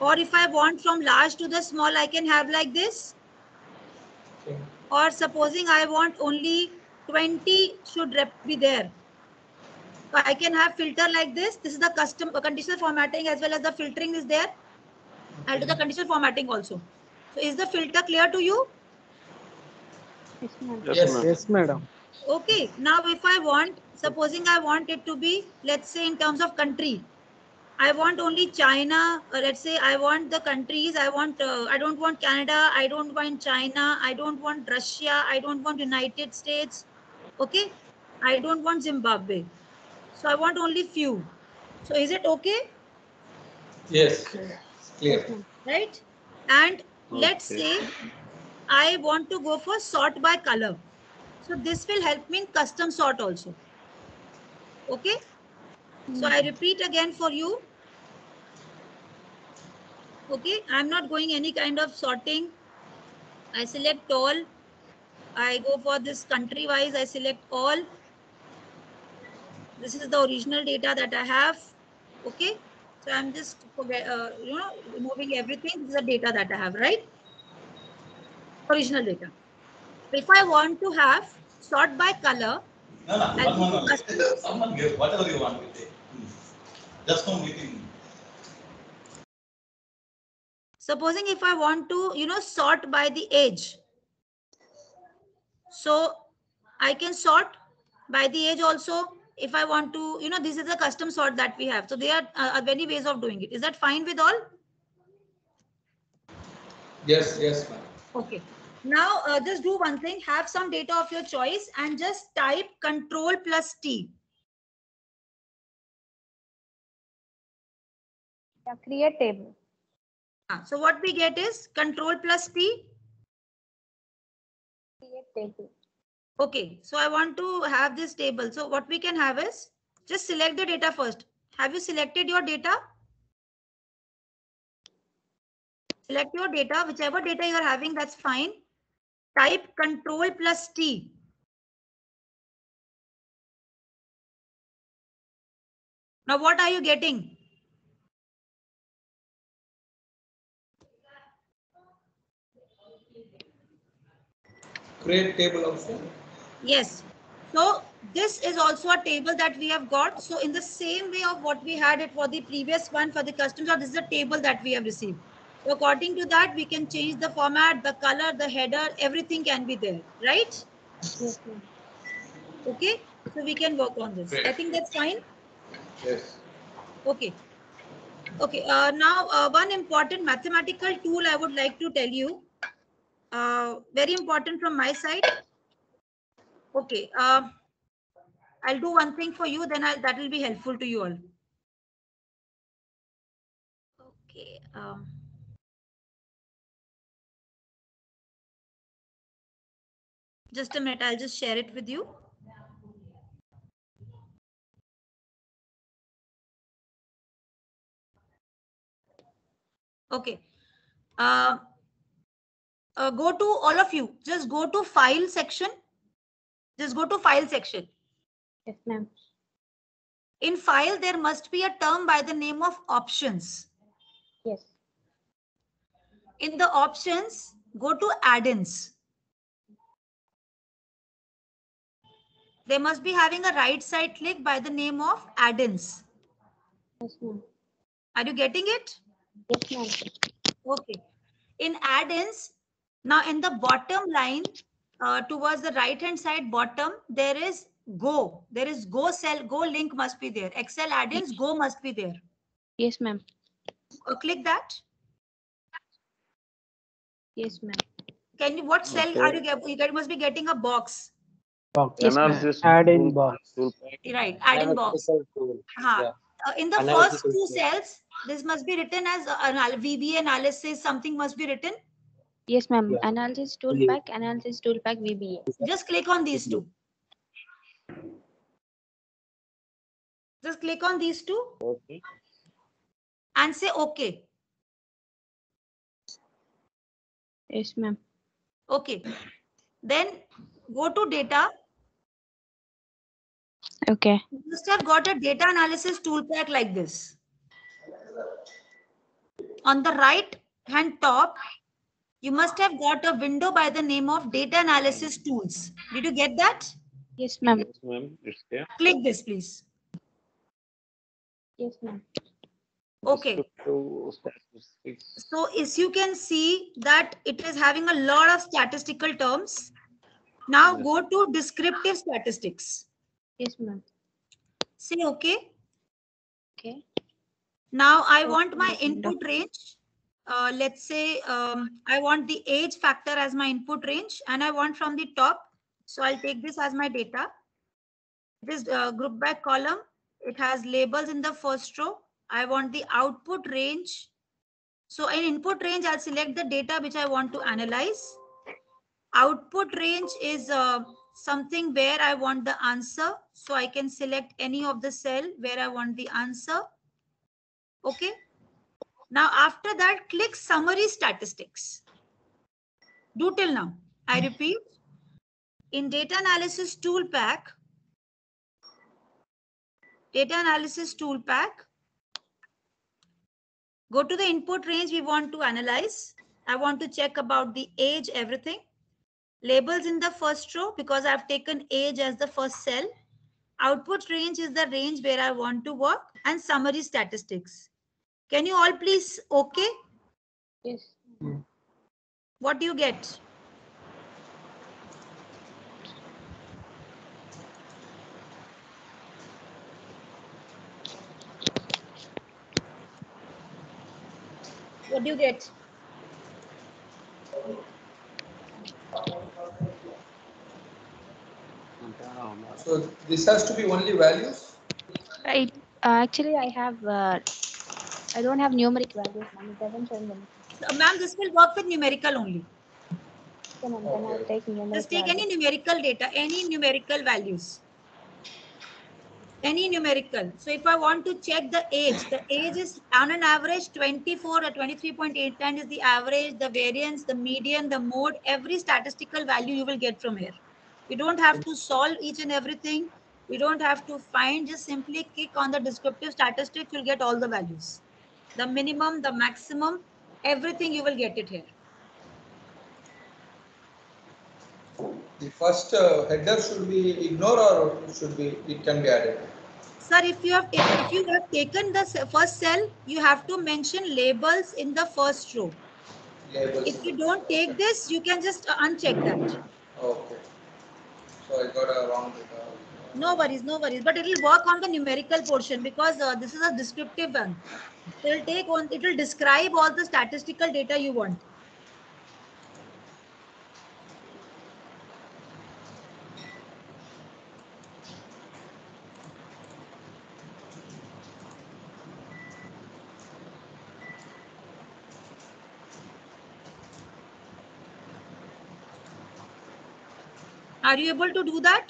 Or if I want from large to the small, I can have like this. Okay. Or supposing I want only 20 should rep be there. So I can have filter like this. This is the custom uh, conditional formatting as well as the filtering is there. I'll do the conditional formatting also. So is the filter clear to you? Yes, ma'am. Yes, Yes. ma'am. Okay, now if I want, supposing I want it to be, let's say in terms of country, I want only China, or let's say I want the countries, I want, uh, I don't want Canada, I don't want China, I don't want Russia, I don't want United States, okay? I don't want Zimbabwe. So I want only few. So is it okay, Yes. It's Clear. right? And let's say I want to go for sort by color. So this will help me in custom sort also. Okay? So I hmm. repeat again for you. Okay, I'm not going any kind of sorting. I select all. I go for this country wise, I select all. This is the original data that I have. Okay, so I'm just, uh, you know, removing everything. This is the data that I have, right? Original data. If I want to have sort by color, No, no, I'll one, one, do one. custom. Someone give whatever you want to take. Hmm. Just come within. supposing if I want to, you know, sort by the age. So I can sort by the age also. If I want to, you know, this is the custom sort that we have. So there are, uh, many ways of doing it. Is that fine with all? Yes, yes, ma'am. Okay. Now uh, just do one thing, have some data of your choice and just type control plus T. Yeah, create table. Ah, So what we get is control plus T Create table. Okay, so I want to have this table. So what we can have is just select the data first. Have you selected your data? Select your data, whichever data you are having, that's fine. Type control plus T. Now what are you getting? Create table also. Yes. So this is also a table that we have got. So in the same way of what we had it for the previous one for the customs, or this is a table that we have received. So according to that, we can change the format, the color, the header, everything can be there, right? Yes. Okay. So we can work on this. I think that's fine. Yes. Okay. Okay. Uh, now, uh, one important mathematical tool I would like to tell you. Uh, very important from my side. Okay. Uh, I'll do one thing for you, then I'll, that will be helpful to you all. Okay. Um, just a minute. I'll just share it with you. Okay. Uh, uh, go to all of you. Just go to file section. Just go to file section. Yes, ma'am. In file, there must be a term by the name of options. Yes. In the options, go to add-ins. They must be having a right side click by the name of add-ins. Yes, ma'am. Are you getting it? Yes, ma'am. Okay. In add-ins, now in the bottom line, uh, towards the right hand side bottom, there is go. There is go cell, go link must be there. Excel add-ins, go must be there. Yes, ma'am. Uh, click that. Yes, ma'am. Can you, what cell are you, get- you must be getting a box, Box. Yes, Add in box. right? Add-in box. Analytical. Huh. Yeah. Uh, in the Analytical first two cells, this must be written as uh, anal- VBA analysis, something must be written. Yes, ma'am. Yeah. Analysis tool Yeah. pack, analysis ToolPak VBA. Just click on these two. Just click on these two Okay. and say okay. Yes, ma'am. Okay. Then go to data. Okay. You must have got a data analysis tool pack like this. On the right hand top, you must have got a window by the name of data analysis tools. Did you get that? Yes, ma'am. Yes, ma'am. It's there. Click this, please. Yes, ma'am. Okay. So as you can see that it is having a lot of statistical terms. Now Yes. go to descriptive statistics. Yes, ma'am. Say okay. Okay. Now I Okay, want my input range. Uh, let's say um, I want the age factor as my input range and I want from the top. So I'll take this as my data. This uh, group by column, it has labels in the first row. I want the output range. So in input range, I'll select the data which I want to analyze. Output range is uh, something where I want the answer. So I can select any of the cell where I want the answer. Okay. Now after that, click summary statistics. Do till now. I repeat, in data analysis ToolPak, data analysis ToolPak, go to the input range we want to analyze. I want to check about the age, everything. Labels in the first row because I've taken age as the first cell. Output range is the range where I want to work and summary statistics. Can you all please, okay? Yes. What do you get? What do you get? So this has to be only values? Right. Uh, actually, I have. Uh, I don't have numeric values, ma'am. It doesn't show them. Uh, Ma'am, this will work with numerical only. Okay, ma'am. Then I'll take. Just take any numerical data, any numerical values. Any numerical. So if I want to check the age, the age is on an average 24 or 23.89 is the average, the variance, the median, the mode, every statistical value you will get from here. You don't have to solve each and everything. We don't have to find, just simply click on the descriptive statistics, you'll get all the values. The minimum, the maximum, everything you will get it here. The first uh, header should be ignored or should be, it can be added? Sir, if you have if you have taken the first cell, you have to mention labels in the first row. Labels. If you don't take this, you can just uh, uncheck that. Okay. So I got a wrong data. No worries, no worries. But it will work on the numerical portion because uh, this is a descriptive one. It will take on. It will describe all the statistical data you want. Are you able to do that?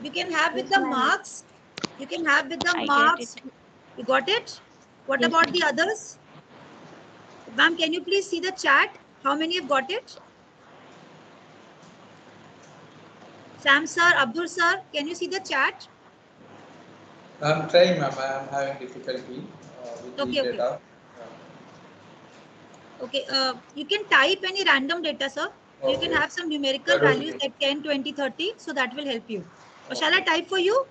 You can have with the marks. You can have with the I marks. You got it? What Yes, about ma'am. the others? Ma'am, can you please see the chat? How many have got it? Sam sir, Abdul sir, can you see the chat? I'm trying, ma'am. I'm having difficulty uh, with Okay, the okay. data. Okay, uh, you can type any random data, sir. You can have some numerical values like 10, 20, 30. So that will help you. Or shall I type for you?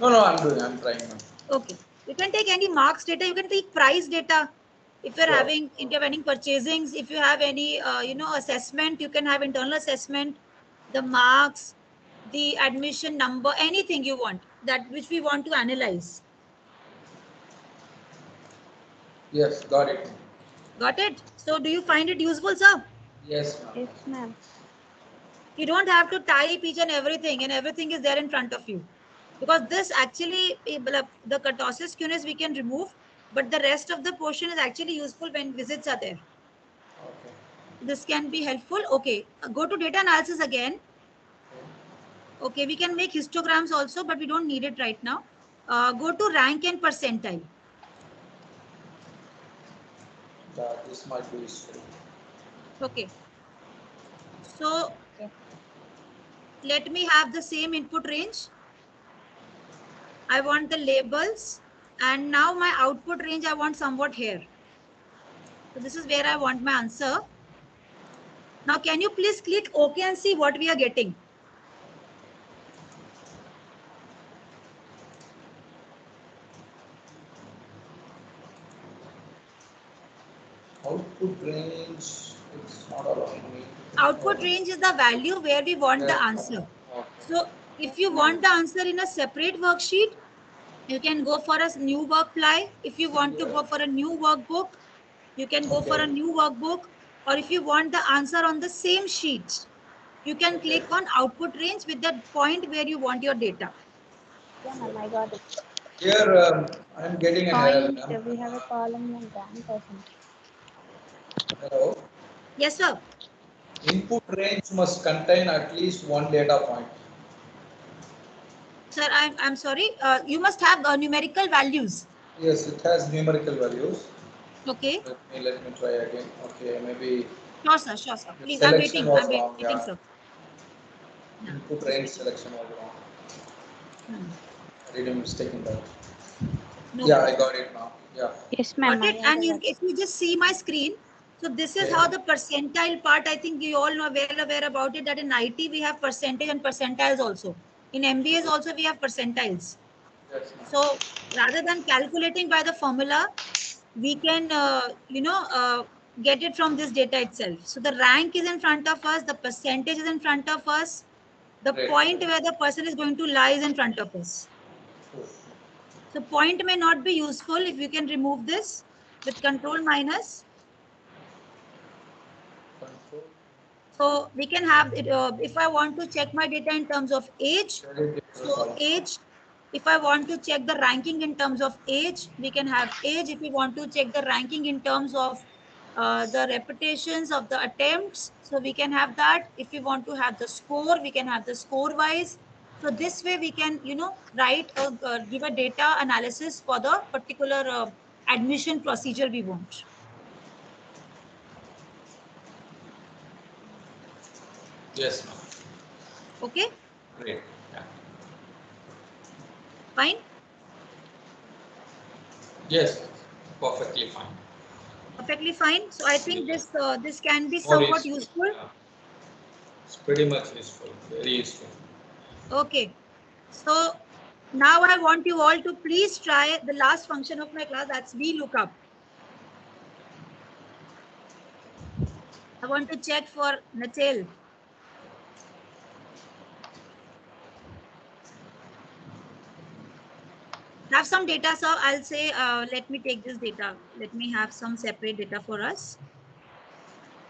No, no, I'm doing, I'm trying, ma'am. Okay. You can take any marks data. You can take price data. If you're Sure. having intervening purchasings, if you have any, uh, you know, assessment, you can have internal assessment, the marks, the admission number, anything you want that which we want to analyze. Yes, got it. Got it? So do you find it useful, sir? Yes, ma'am. Yes, ma'am. You don't have to type each and everything, and everything is there in front of you. Because this actually, eh, the kurtosis skewness we can remove, but the rest of the portion is actually useful when visits are there. Okay. This can be helpful. Okay, uh, go to data analysis again. Okay, we can make histograms also, but we don't need it right now. Uh, go to rank and percentile. Yeah, this might be useful. Okay. So let me have the same input range. I want the labels and now my output range I want somewhat here. So this is where I want my answer. Now can you please click OK and see what we are getting? Output range, it's not allowing me. Output range is the value where we want the answer. So if you want the answer in a separate worksheet, you can go for a new workfly. If you want to go for a new workbook, you can go for a new workbook. Or if you want the answer on the same sheet, you can Okay. click on output range with the point where you want your data. Yeah, ma'am. I got it. Here, um, I'm getting an error. Point. ma'am. We have a column and rank percent. Hello. Yes, sir. Input range must contain at least one data point. Sir, I'm, I'm sorry. Uh, you must have uh, numerical values. Yes, it has numerical values. Okay. Let me, let me try again. Okay, maybe Sure, sir. Sure, sir. Please, I'm selection waiting. I'm wrong, waiting, yeah. sir. input range selection was wrong. Hmm. I did a mistake in that. No Yeah, problem. I got it now. Yeah. Yes, ma'am. Got it? I And you, if you just see my screen, so this is Okay. how the percentile part, I think you all know well aware about it, that in IT we have percentage and percentiles also. In MBAs also we have percentiles. Yes. So rather than calculating by the formula, we can, uh, you know, uh, get it from this data itself. So the rank is in front of us, the percentage is in front of us, the Right. point where the person is going to lie is in front of us. So point may not be useful if you can remove this with control minus. So we can have it, uh, if I want to check my data in terms of age, so age, if I want to check the ranking in terms of age, we can have age. If we want to check the ranking in terms of uh, the repetitions of the attempts. So we can have that. If we want to have the score, we can have the score wise. So this way we can, you know, write or uh, give a data analysis for the particular uh, admission procedure we want. Yes, ma'am. Okay, Great. Yeah. fine. Yes, perfectly fine. Perfectly fine. So I think this uh, this can be somewhat useful, useful. yeah. It's pretty much useful, very useful. Okay. So now I want you all to please try the last function of my class. That's VLOOKUP. I want to check for Natil. Have some data, sir. I'll say, uh, let me take this data. Let me have some separate data for us.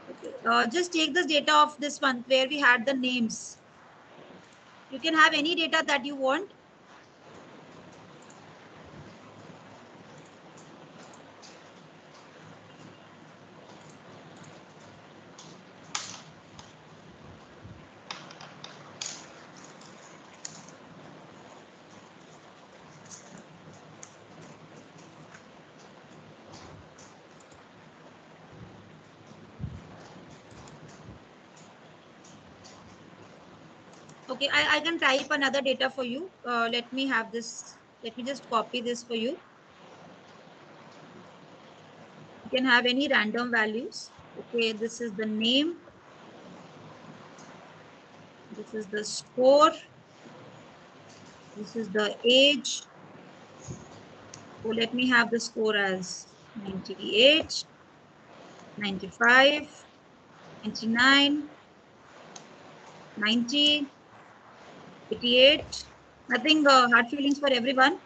Okay. Uh, just take this data of this one where we had the names. You can have any data that you want. Okay, I, I can type another data for you. Uh, let me have this. Let me just copy this for you. You can have any random values. Okay, this is the name. This is the score. This is the age. So let me have the score as 98, 95, 99, 90, 88. Nothing uh, hard feelings for everyone.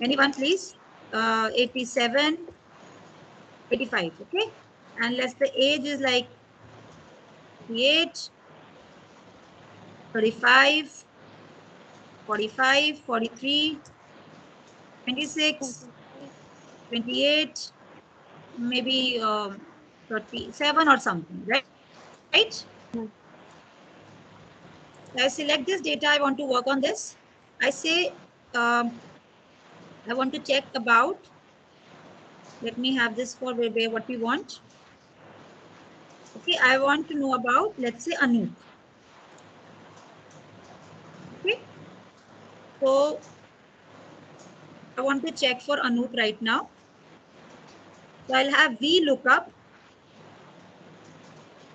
Anyone, please? Uh, 87, 85. Okay. Unless the age is like 38, 35, 45, 43, 26, 28, maybe um, 37 or something, right? Right? I select this data, I want to work on this. I say, um, I want to check about, let me have this for what we want. Okay, I want to know about, let's say Anoop. Okay, so I want to check for Anoop right now. So I'll have V lookup.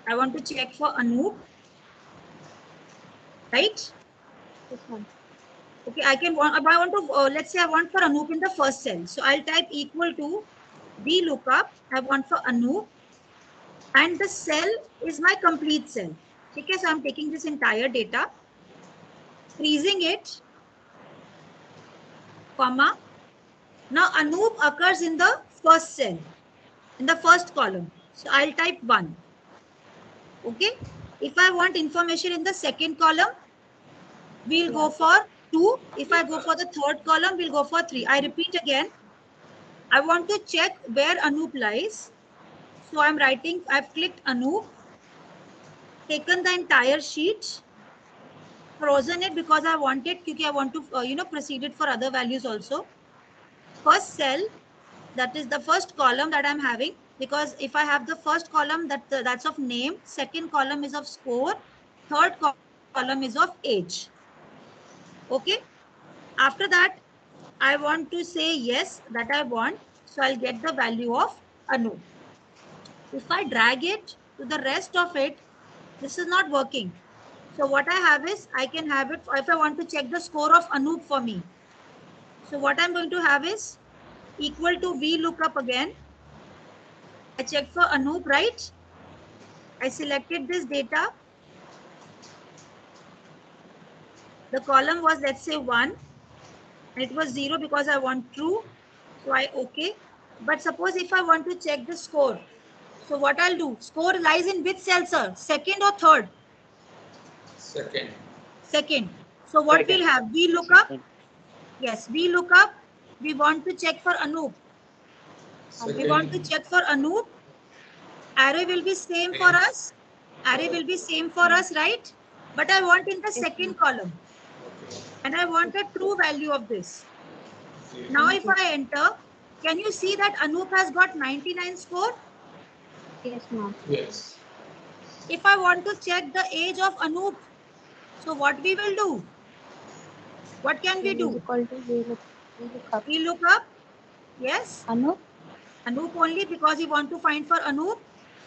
I want to check for Anoop right? This one. Okay, I can want, I want to, uh, let's say I want for Anoop in the first cell. So I'll type equal to VLOOKUP. I want for Anoop. And the cell is my complete cell. Okay, so I'm taking this entire data, freezing it, comma. Now Anoop occurs in the first cell, in the first column. So I'll type 1. Okay. If I want information in the second column, we'll go for 2. If I go for the third column, we'll go for 3. I repeat again. I want to check where Anoop lies. So I'm writing, I've clicked Anoop, taken the entire sheet, frozen it because I want it, because I want to, uh, you know, proceed it for other values also. First cell, that is the first column that I'm having, because if I have the first column that that's of name, second column is of score, third co column is of age. Okay. After that, I want to say yes that I want. So I'll get the value of Anoop. If I drag it to the rest of it, this is not working. So what I have is I can have it if I want to check the score of Anoop for me. So what I'm going to have is equal to VLOOKUP again. I check for Anoop, right? I selected this data. The column was, let's say, 1. And it was 0 because I want true. So I OK. But suppose if I want to check the score. So what I'll do? Score lies in which cell, sir? Second or third? Second. Second. So what Second. we'll have? VLOOKUP. Yes, we look up. We want to check for Anoop. We want to check for Anoop. array will be same for us. Array will be same for us, right? But I want in the second column. And I want a true value of this. Now if I enter, can you see that Anoop has got 99 score? Yes, ma'am. Yes. If I want to check the age of Anoop, so what we will do? What can we do? We look, up. VLOOKUP, yes, Anu, Anoop only because we want to find for Anoop.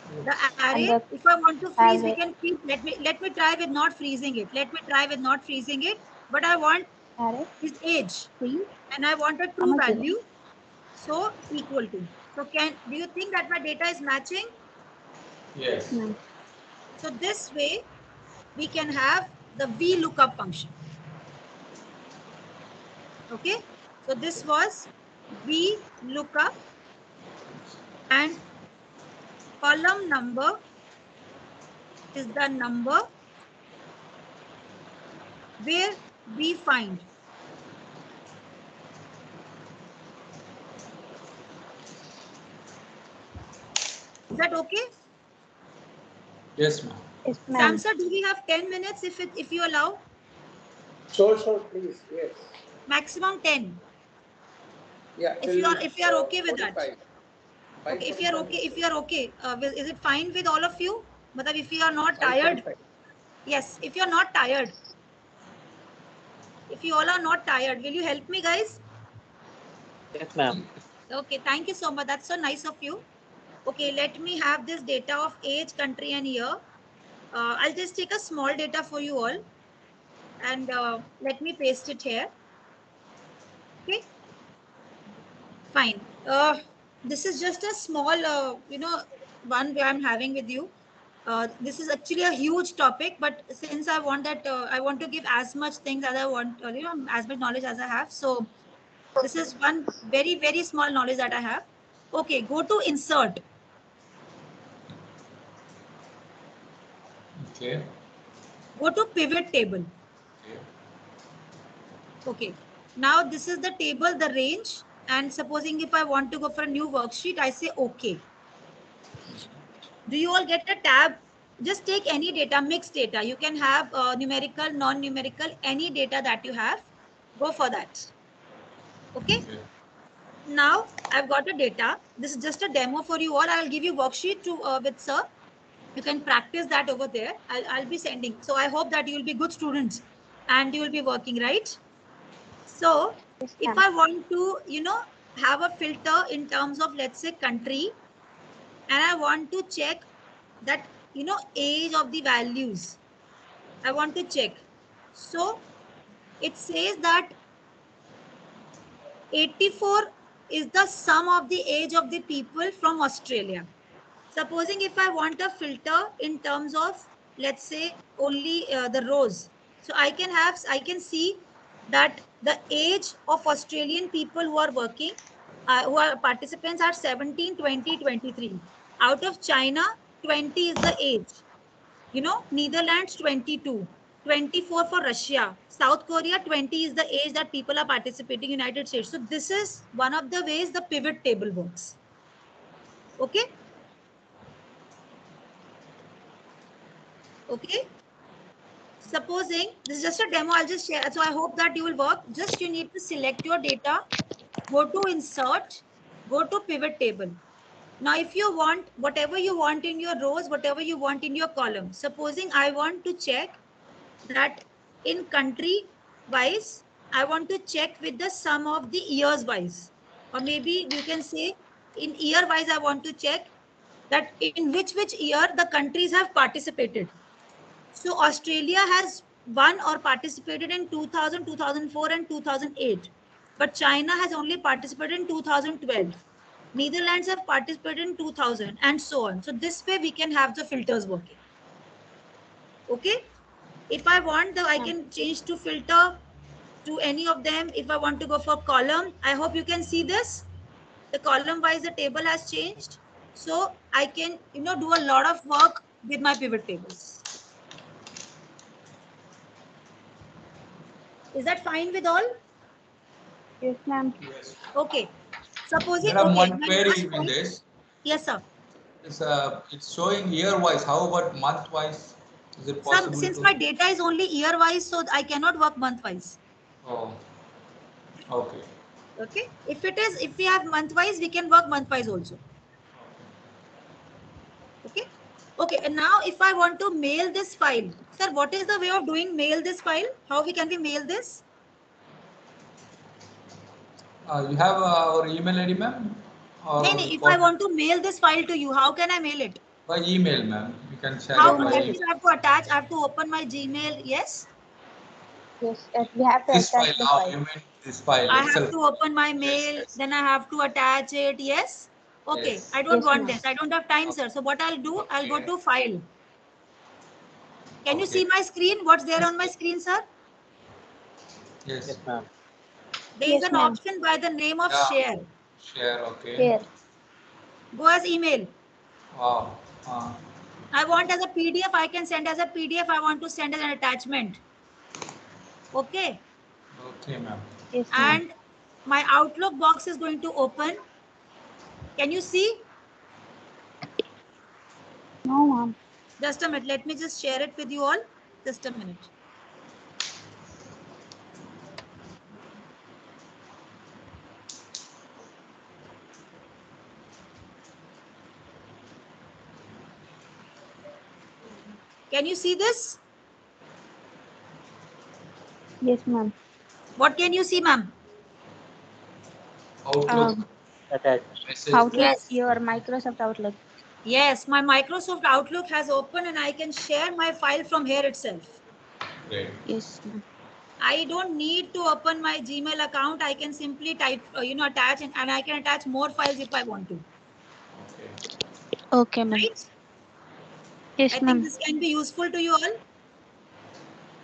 The array, the if I want to freeze, we can freeze. Let me, let me try with not freezing it. Let me try with not freezing it. But I want array, his age three, and I want a true How much is it? value. So equal to. So can, do you think that my data is matching? Yes. ma'am. So this way, we can have the V lookup function. Okay, so this was VLOOKUP and column number is the number where we find Is that okay? Yes, ma'am. Yes, ma'am. Samsa, do we have 10 minutes if it, if you allow? Sure, sure, please, yes. Maximum 10. Yeah. If you are- if you are okay with that. 45. Okay, if you are okay, if you are okay, uh, will- is it fine with all of you? But if you are not tired, yes, if you are not tired, if you all are not tired, will you help me, guys? Yes, ma'am. Okay, thank you so much. That's so nice of you. Okay, let me have this data of age, country, and year. Uh, I'll just take a small data for you all and uh, let me paste it here. Okay, fine. Uh, this is just a small, uh, you know, one where I'm having with you. Uh, this is actually a huge topic, but since I want that, uh, I want to give as much things as I want, uh, you know, as much knowledge as I have. So this is one very, very small knowledge that I have. Okay, go to insert. Okay. Go to pivot table. Okay. Okay. Now this is the table, the range. And supposing if I want to go for a new worksheet, I say okay. Do you all get a tab? Just take any data, mixed data. You can have uh, numerical, non-numerical, any data that you have. Go for that. Okay. Okay. now I've got a data. This is just a demo for you all. I'll give you worksheet to uh, with sir. You can practice that over there. I'll, I'll be sending. So I hope that you will be good students and you will be working right. So Yes, if. I want to, you know, have a filter in terms of let's say country, and I want to check that you know age of the values. I want to check. So it says that 84 is the sum of the age of the people from Australia. Supposing if I want a filter in terms of, let's say, only uh, the rows. So I can have, I can see that the age of Australian people who are working, uh, who are participants are 17, 20, 23. Out of China, 20 is the age. You know, Netherlands 22, 24 for Russia, South Korea 20 is the age that people are participating United States. So this is one of the ways the pivot table works. Okay. Okay. Supposing this is just a demo, I'll just share. So I hope that you will work. Just you need to select your data, go to insert, go to pivot table. Now, if you want whatever you want in your rows, whatever you want in your column, supposing I want to check that in country wise, I want to check with the sum of the years wise, or maybe you can say in year wise, I want to check that in which which year the countries have participated. So Australia has won or participated in 2000, 2004 and 2008. But China has only participated in 2012. Netherlands have participated in 2000 and so on. So this way we can have the filters working. Okay. If I want the, I can change to filter to any of them. If I want to go for column, I hope you can see this. The column wise, the table has changed. So I can, you know, do a lot of work with my pivot tables. Is that fine with all? Yes, ma'am. Yes. Okay. Supposing, Madam, okay, one my query last in point- this. Yes, sir. It's, uh, it's showing year wise. How about month wise? Is it Some, possible? since to- my data is only year wise, so I cannot work month wise. Oh, okay. Okay. If it is, if we have month wise, we can work month wise also. Okay. Okay. And now if I want to mail this file, sir, what is the way of doing mail this file? How we can we mail this? Uh, you have uh, our email ID, ma'am? Or No, no, if what- I want to mail this file to you, how can I mail it? By email, ma'am. You can share How it by that I have to attach, I have to open my Gmail. Yes. Yes, we have to This file, attach the now file. you mean this file I have to open my mail, yes. then I have to attach it. Yes. Okay. Yes. I don't Yes, want this. I don't have time, sir. So what I'll do, I'll go to file. Can you see my screen? What's there on my screen, sir? Yes, Yes, ma'am. There is Yes, an option by the name of Yeah. share. share, okay. Here, Go as email. Wow. Uh, I want as a PDF. I can send as a PDF. I want to send as an attachment. Okay. okay, ma'am. yes, ma'am. And my Outlook box is going to open. Can you see? No, ma'am. Just a minute. Let me just share it with you all. Just a minute. Can you see this? Yes, ma'am. What can you see, ma'am? Outlook, Um, Attached. message. Outlook, Yes. your Microsoft Outlook. Yes, my Microsoft Outlook has opened and I can share my file from here itself. Great. Yes, ma'am. I don't need to open my Gmail account. I can simply type, uh, you know, attach and, and I can attach more files if I want to. Okay. Okay, ma'am. Right? Yes, I think this can be useful to you all.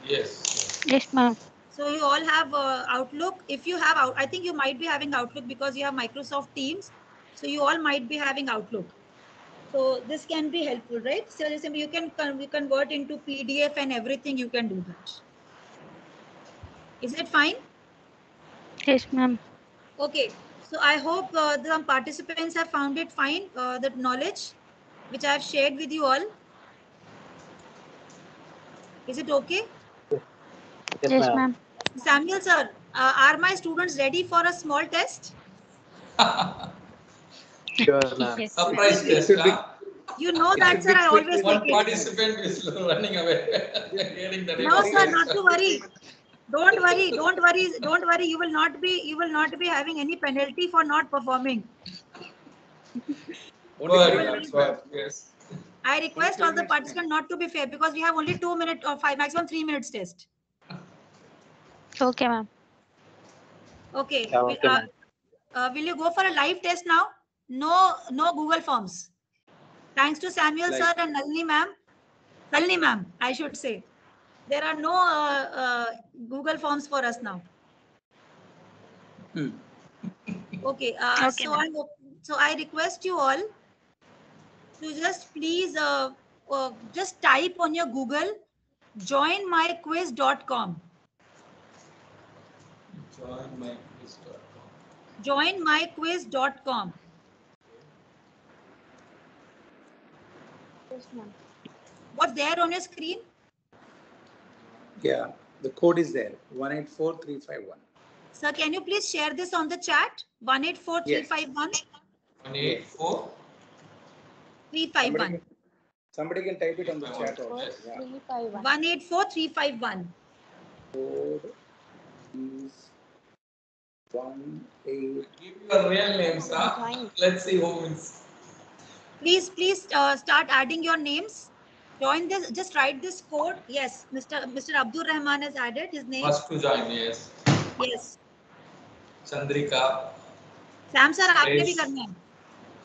Yes. Yes, ma'am. So you all have uh, Outlook. If you have, out, I think you might be having Outlook because you have Microsoft Teams. So you all might be having Outlook. So this can be helpful, right? So you can you convert into PDF and everything. You can do that. Is it fine? Yes, ma'am. Okay. So I hope uh, the participants have found it fine. Uh, the knowledge which I have shared with you all. Is it okay? Yes, Yes, ma'am. ma'am. Samuel sir, uh, are my students ready for a small test? Sure. Yes. Surprise test, huh? You know It that, sir. I always One take it. participant is running away. Hearing the name No, sir, the- not to worry. Don't worry. Don't worry. Don't worry. You will not be. You will not be having any penalty for not performing. Only Good, Well, minutes, good, ma'am. yes. I request all the participants not to be fair because we have only two minutes or five, maximum three minutes test. Okay, ma'am. Okay. Yeah, will- okay, uh, uh, will you go for a live test now? No, no Google Forms. Thanks to Samuel Live. sir and Nalini ma'am. Nalini ma'am, I should say. There are no uh, uh, Google Forms for us now. Hmm. Okay. Uh, Okay, so. I'm so I request you all to just please uh, uh, just type on your Google joinmyquiz.com. Join my quiz.com. Joinmyquiz.com. Yes, ma'am. What's there on your screen? Yeah, the code is there, one eight four three five one. Sir, can you please share this on the chat? 184351 One eight four. 351. Somebody can type it on the chat Four, also. Yeah. three, five, one. 184351. Code is one eight. Give your real names, huh? Join. Let's see who wins. Please, please uh, start adding your names. Join this, just write this code. Yes, Mr. Mr. Abdul Rahman has added his name. First to join, yes. Yes. Chandrika, Sam sir, आपने भी Suresh. करना है.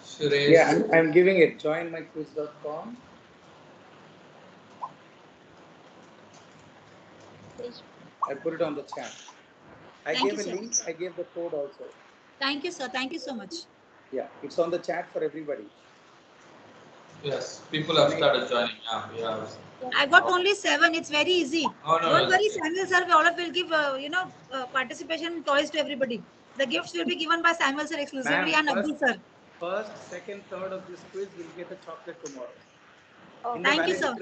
Suresh. Yeah, I'm, I'm giving it, joinmyquiz.com. Yes. I put it on the chat. I Thank gave you, a sir. link, I gave the code also. Thank you, sir. Thank you so much. Yeah, it's on the chat for everybody. Yes, people have started joining. Yeah, we have. I got only seven. It's very easy. Oh, no, Don't no, worry, okay. Samuel sir. We all of will give, uh, you know, uh, participation toys to everybody. The gifts will be given by Samuel sir exclusively and Abdul sir. first, second, third of this quiz will get a chocolate tomorrow. Oh, Thank you, sir.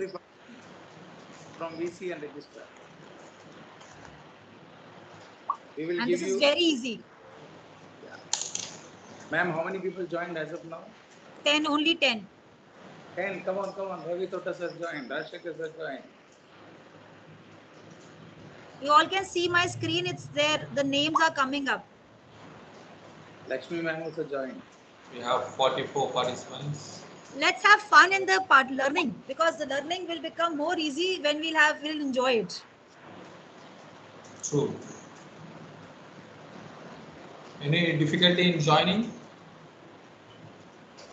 From VC and register. We will And give this you, is very easy. Yeah. ma'am, how many people joined as of now? 10, only 10. 10, come on, come on. Ravi Totas has joined, Rajshekar has joined. You all can see my screen. It's there. The names are coming up. Lakshmi ma'am also joined. We have 44 participants. Let's have fun in the part learning because the learning will become more easy when we'll have we'll enjoy it. True. Any difficulty in joining?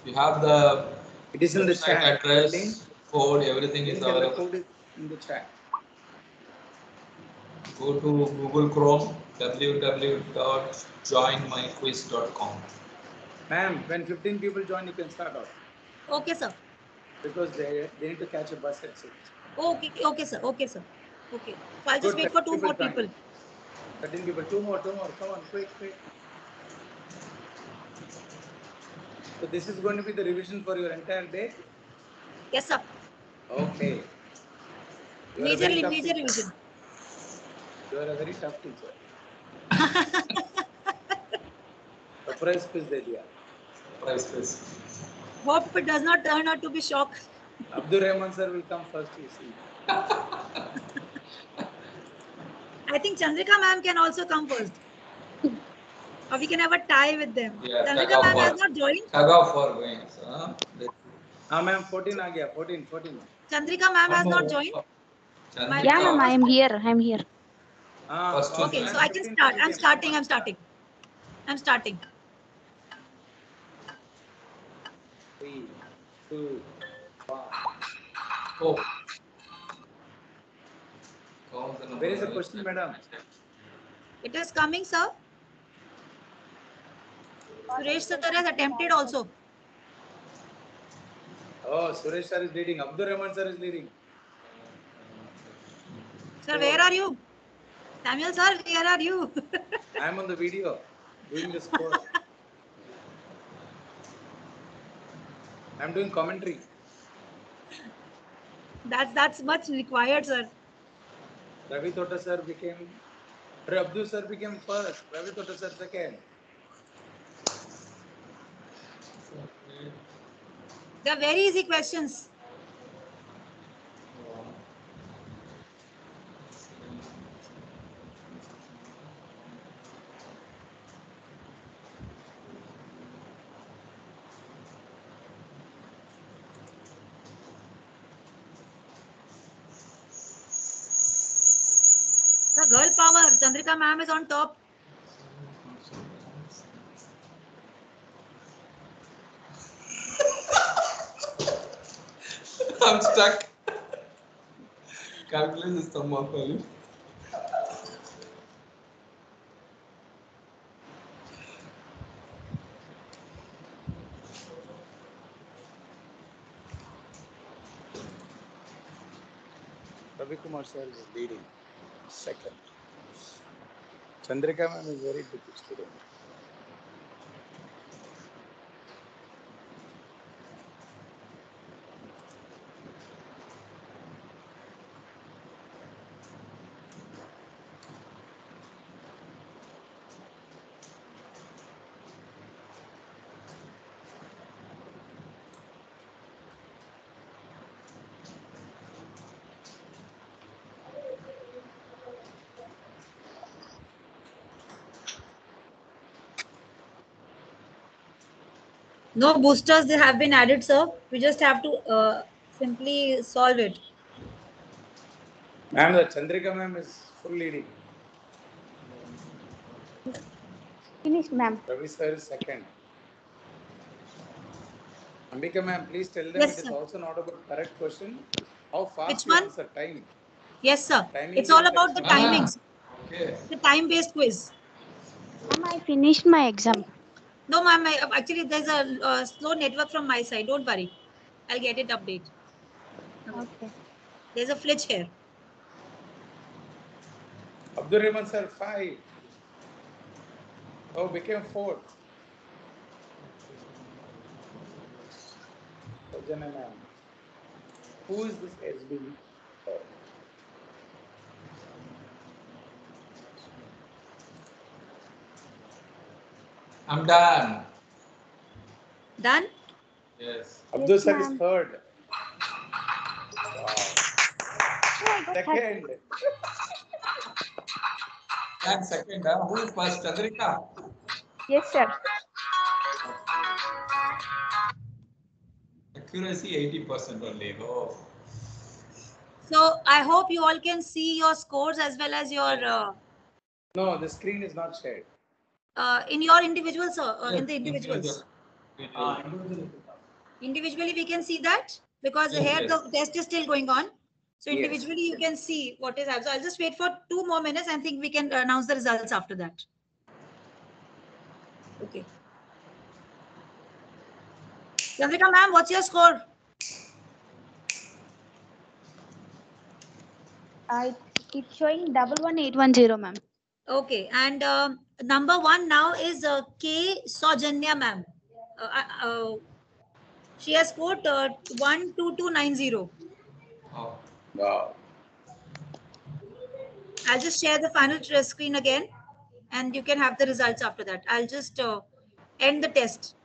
You have the It is in the chat. address, Link, code, everything is link the available. code is in the chat. Go to Google Chrome, www.joinmyquiz.com. Ma'am, when 15 people join, you can start off Okay, sir. because they, they need to catch a bus at 6. Okay, okay, sir. Okay, sir. Okay. So I'll just Good, wait for two more join. people. 13 people, two more, two more. Come on, quick, quick. So this is going to be the revision for your entire day? Yes, sir. Okay. Majorly, major revision. You are a very tough teacher. Surprise quiz, Delia. Surprise quiz. Hope it does not turn out to be shock. Abdul Rahman sir will come first, you see. I think Chandrika ma'am can also come first. Or we can have a tie with them. Yeah, Chandrika tag of ma'am has war. not joined. Tug of war going. Huh? हाँ ma'am 14 आ गया 14 14 Chandrika ma'am has not joined. Chandrika. Yeah, ma'am, I am here. I am here. हाँ First two. Okay, so I can start. I'm starting. I'm starting. I'm starting. Three, two, one. Oh. Count the number. Where is the question, madam? It is coming, sir. Suresh sir has attempted also. Oh, Suresh sir is leading. Abdur Rahman sir is leading. Sir, where are you? Samuel sir, where are you? I am on the video doing the score. I am doing commentary. that's that's much required, sir. Ravi Tota sir became. Abdul sir became first. Ravi Tota sir second. They're very easy questions. The girl power. Chandrika ma'am is on top. I'm stuck. Calculate is some more for you. Ravi Kumar sir is leading. Second. Chandrika ma'am is very good student. No boosters, they have been added, sir. We just have to uh, simply solve it. Ma'am, the Chandrika ma'am is full leading. Finish, ma'am. Ravi sir is second. Ambika ma'am, please tell them Yes, it is sir. also not about correct question. How fast Which you one? answer time. Yes, sir. Timing It's all about the excellent. Ah. timings. Okay. The time-based quiz. Ma'am, I finished my exam. No, ma'am. Actually, there's a uh, slow network from my side. Don't worry. I'll get it update. Okay. There's a flitch here. Abdul Rahman sir, five. Oh, became fourth. Sajjana ma'am. Who is this SB? I'm done. Done? Yes. Abdul sir is third. Wow. Oh, I got third. Second. And second, huh? who is first? Chandrika? Yes, sir. Accuracy 80% only. Oh. So I hope you all can see your scores as well as your uh, No, the screen is not shared. Uh, in your individuals uh, uh, in the individuals. Ah, Individually, we can see that because Yes, here yes. the test is still going on. So Yes. individually, you can see what is happening. So I'll just wait for two more minutes and think we can announce the results after that. Okay. Chandrika ma'am, what's your score? Uh, it's showing double one eight one zero, ma'am. Okay, and um, number one now is uh, K. Saujanya ma'am. Uh, uh, uh, she has scored uh, 12290. Oh. Wow. I'll just share the final screen again and you can have the results after that. I'll just uh, end the test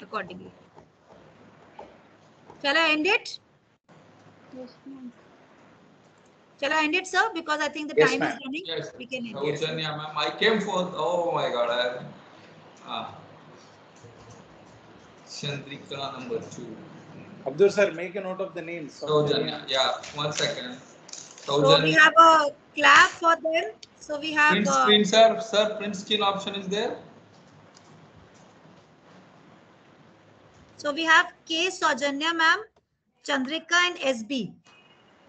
accordingly. Shall I end it? Yes, ma'am. Shall I end it, sir? Because I think the Yes, time is running. Yes. We can end it. Saujanya ma'am, I came for, oh my god. I, ah. Chandrika number two. Abdul sir, make a note of the names. Saujanya, yeah, one second. So we have a clap for them. So we have Print uh, screen, sir. Sir, print screen option is there? So we have K. Saujanya ma'am, Chandrika and SB.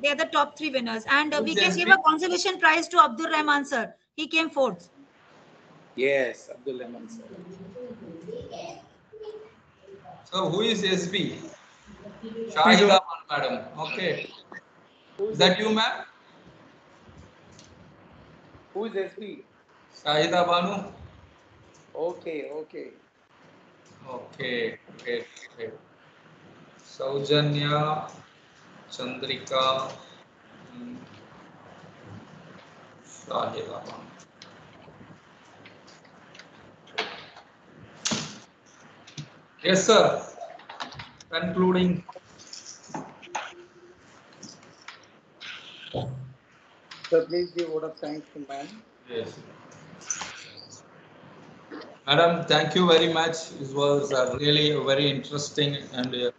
They are the top three winners. And uh, we can give a consolation prize to Abdul Rahman sir. He came fourth. Yes, Abdul Rahman sir. So who is SB? Shahida madam. Okay. Is that you, ma'am? Who is SB? Shahida Banu? Okay, okay. Okay, great, great. Saujanya, Chandrika, mm, Yes, sir. Concluding. Sir, please give vote of thanks to ma'am. Yes. Madam, thank you very much. It was a really a very interesting and uh,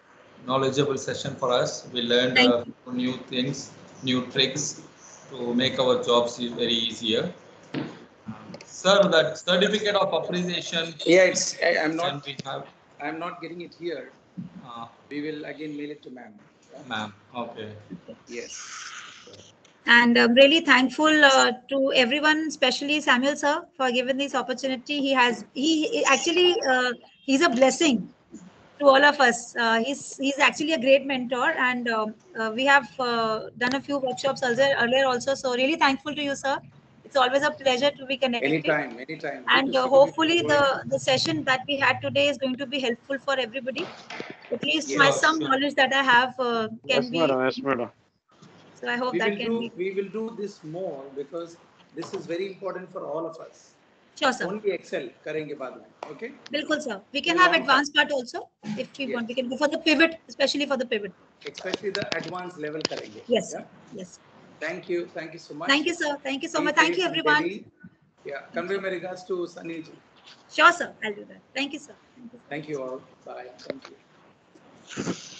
knowledgeable session for us. We learned uh, new things, new tricks to make our jobs very easier. Sir, that certificate of appreciation. Yeah, it's, I, I'm not, we have, I'm not getting it here. uh, We will again mail it to ma'am. ma'am, okay. Yes. And I'm really thankful uh, to everyone, especially Samuel sir, for giving this opportunity. He has, he he- actually, uh, he's a blessing to all of us. Uh, he's he's actually a great mentor, and um, uh, we have uh, done a few workshops earlier, earlier also. So really thankful to you, sir. It's always a pleasure to be connected. Anytime, anytime. And uh, hopefully the, the session that we had today is going to be helpful for everybody. At least my Yes. some knowledge that I have uh, can Yes, be, madam. Yes, madam. so I hope We that can do, be. we will do this more because this is very important for all of us. Sure, sir. Only Excel करेंगे बाद में, okay? Bilkul, sir. We can have advanced part also if we yes. want. We can go for the pivot, especially for the pivot. Especially the advanced level करेंगे. Yes. Yeah? Yes. Thank you, thank you so much. Thank you, sir. Thank you so much. Thank you, everyone. Delhi. Yeah, convey my regards to Sunny ji. Sure, sir. I'll do that. Thank you, sir. Thank you. Thank you all. Bye. Thank you.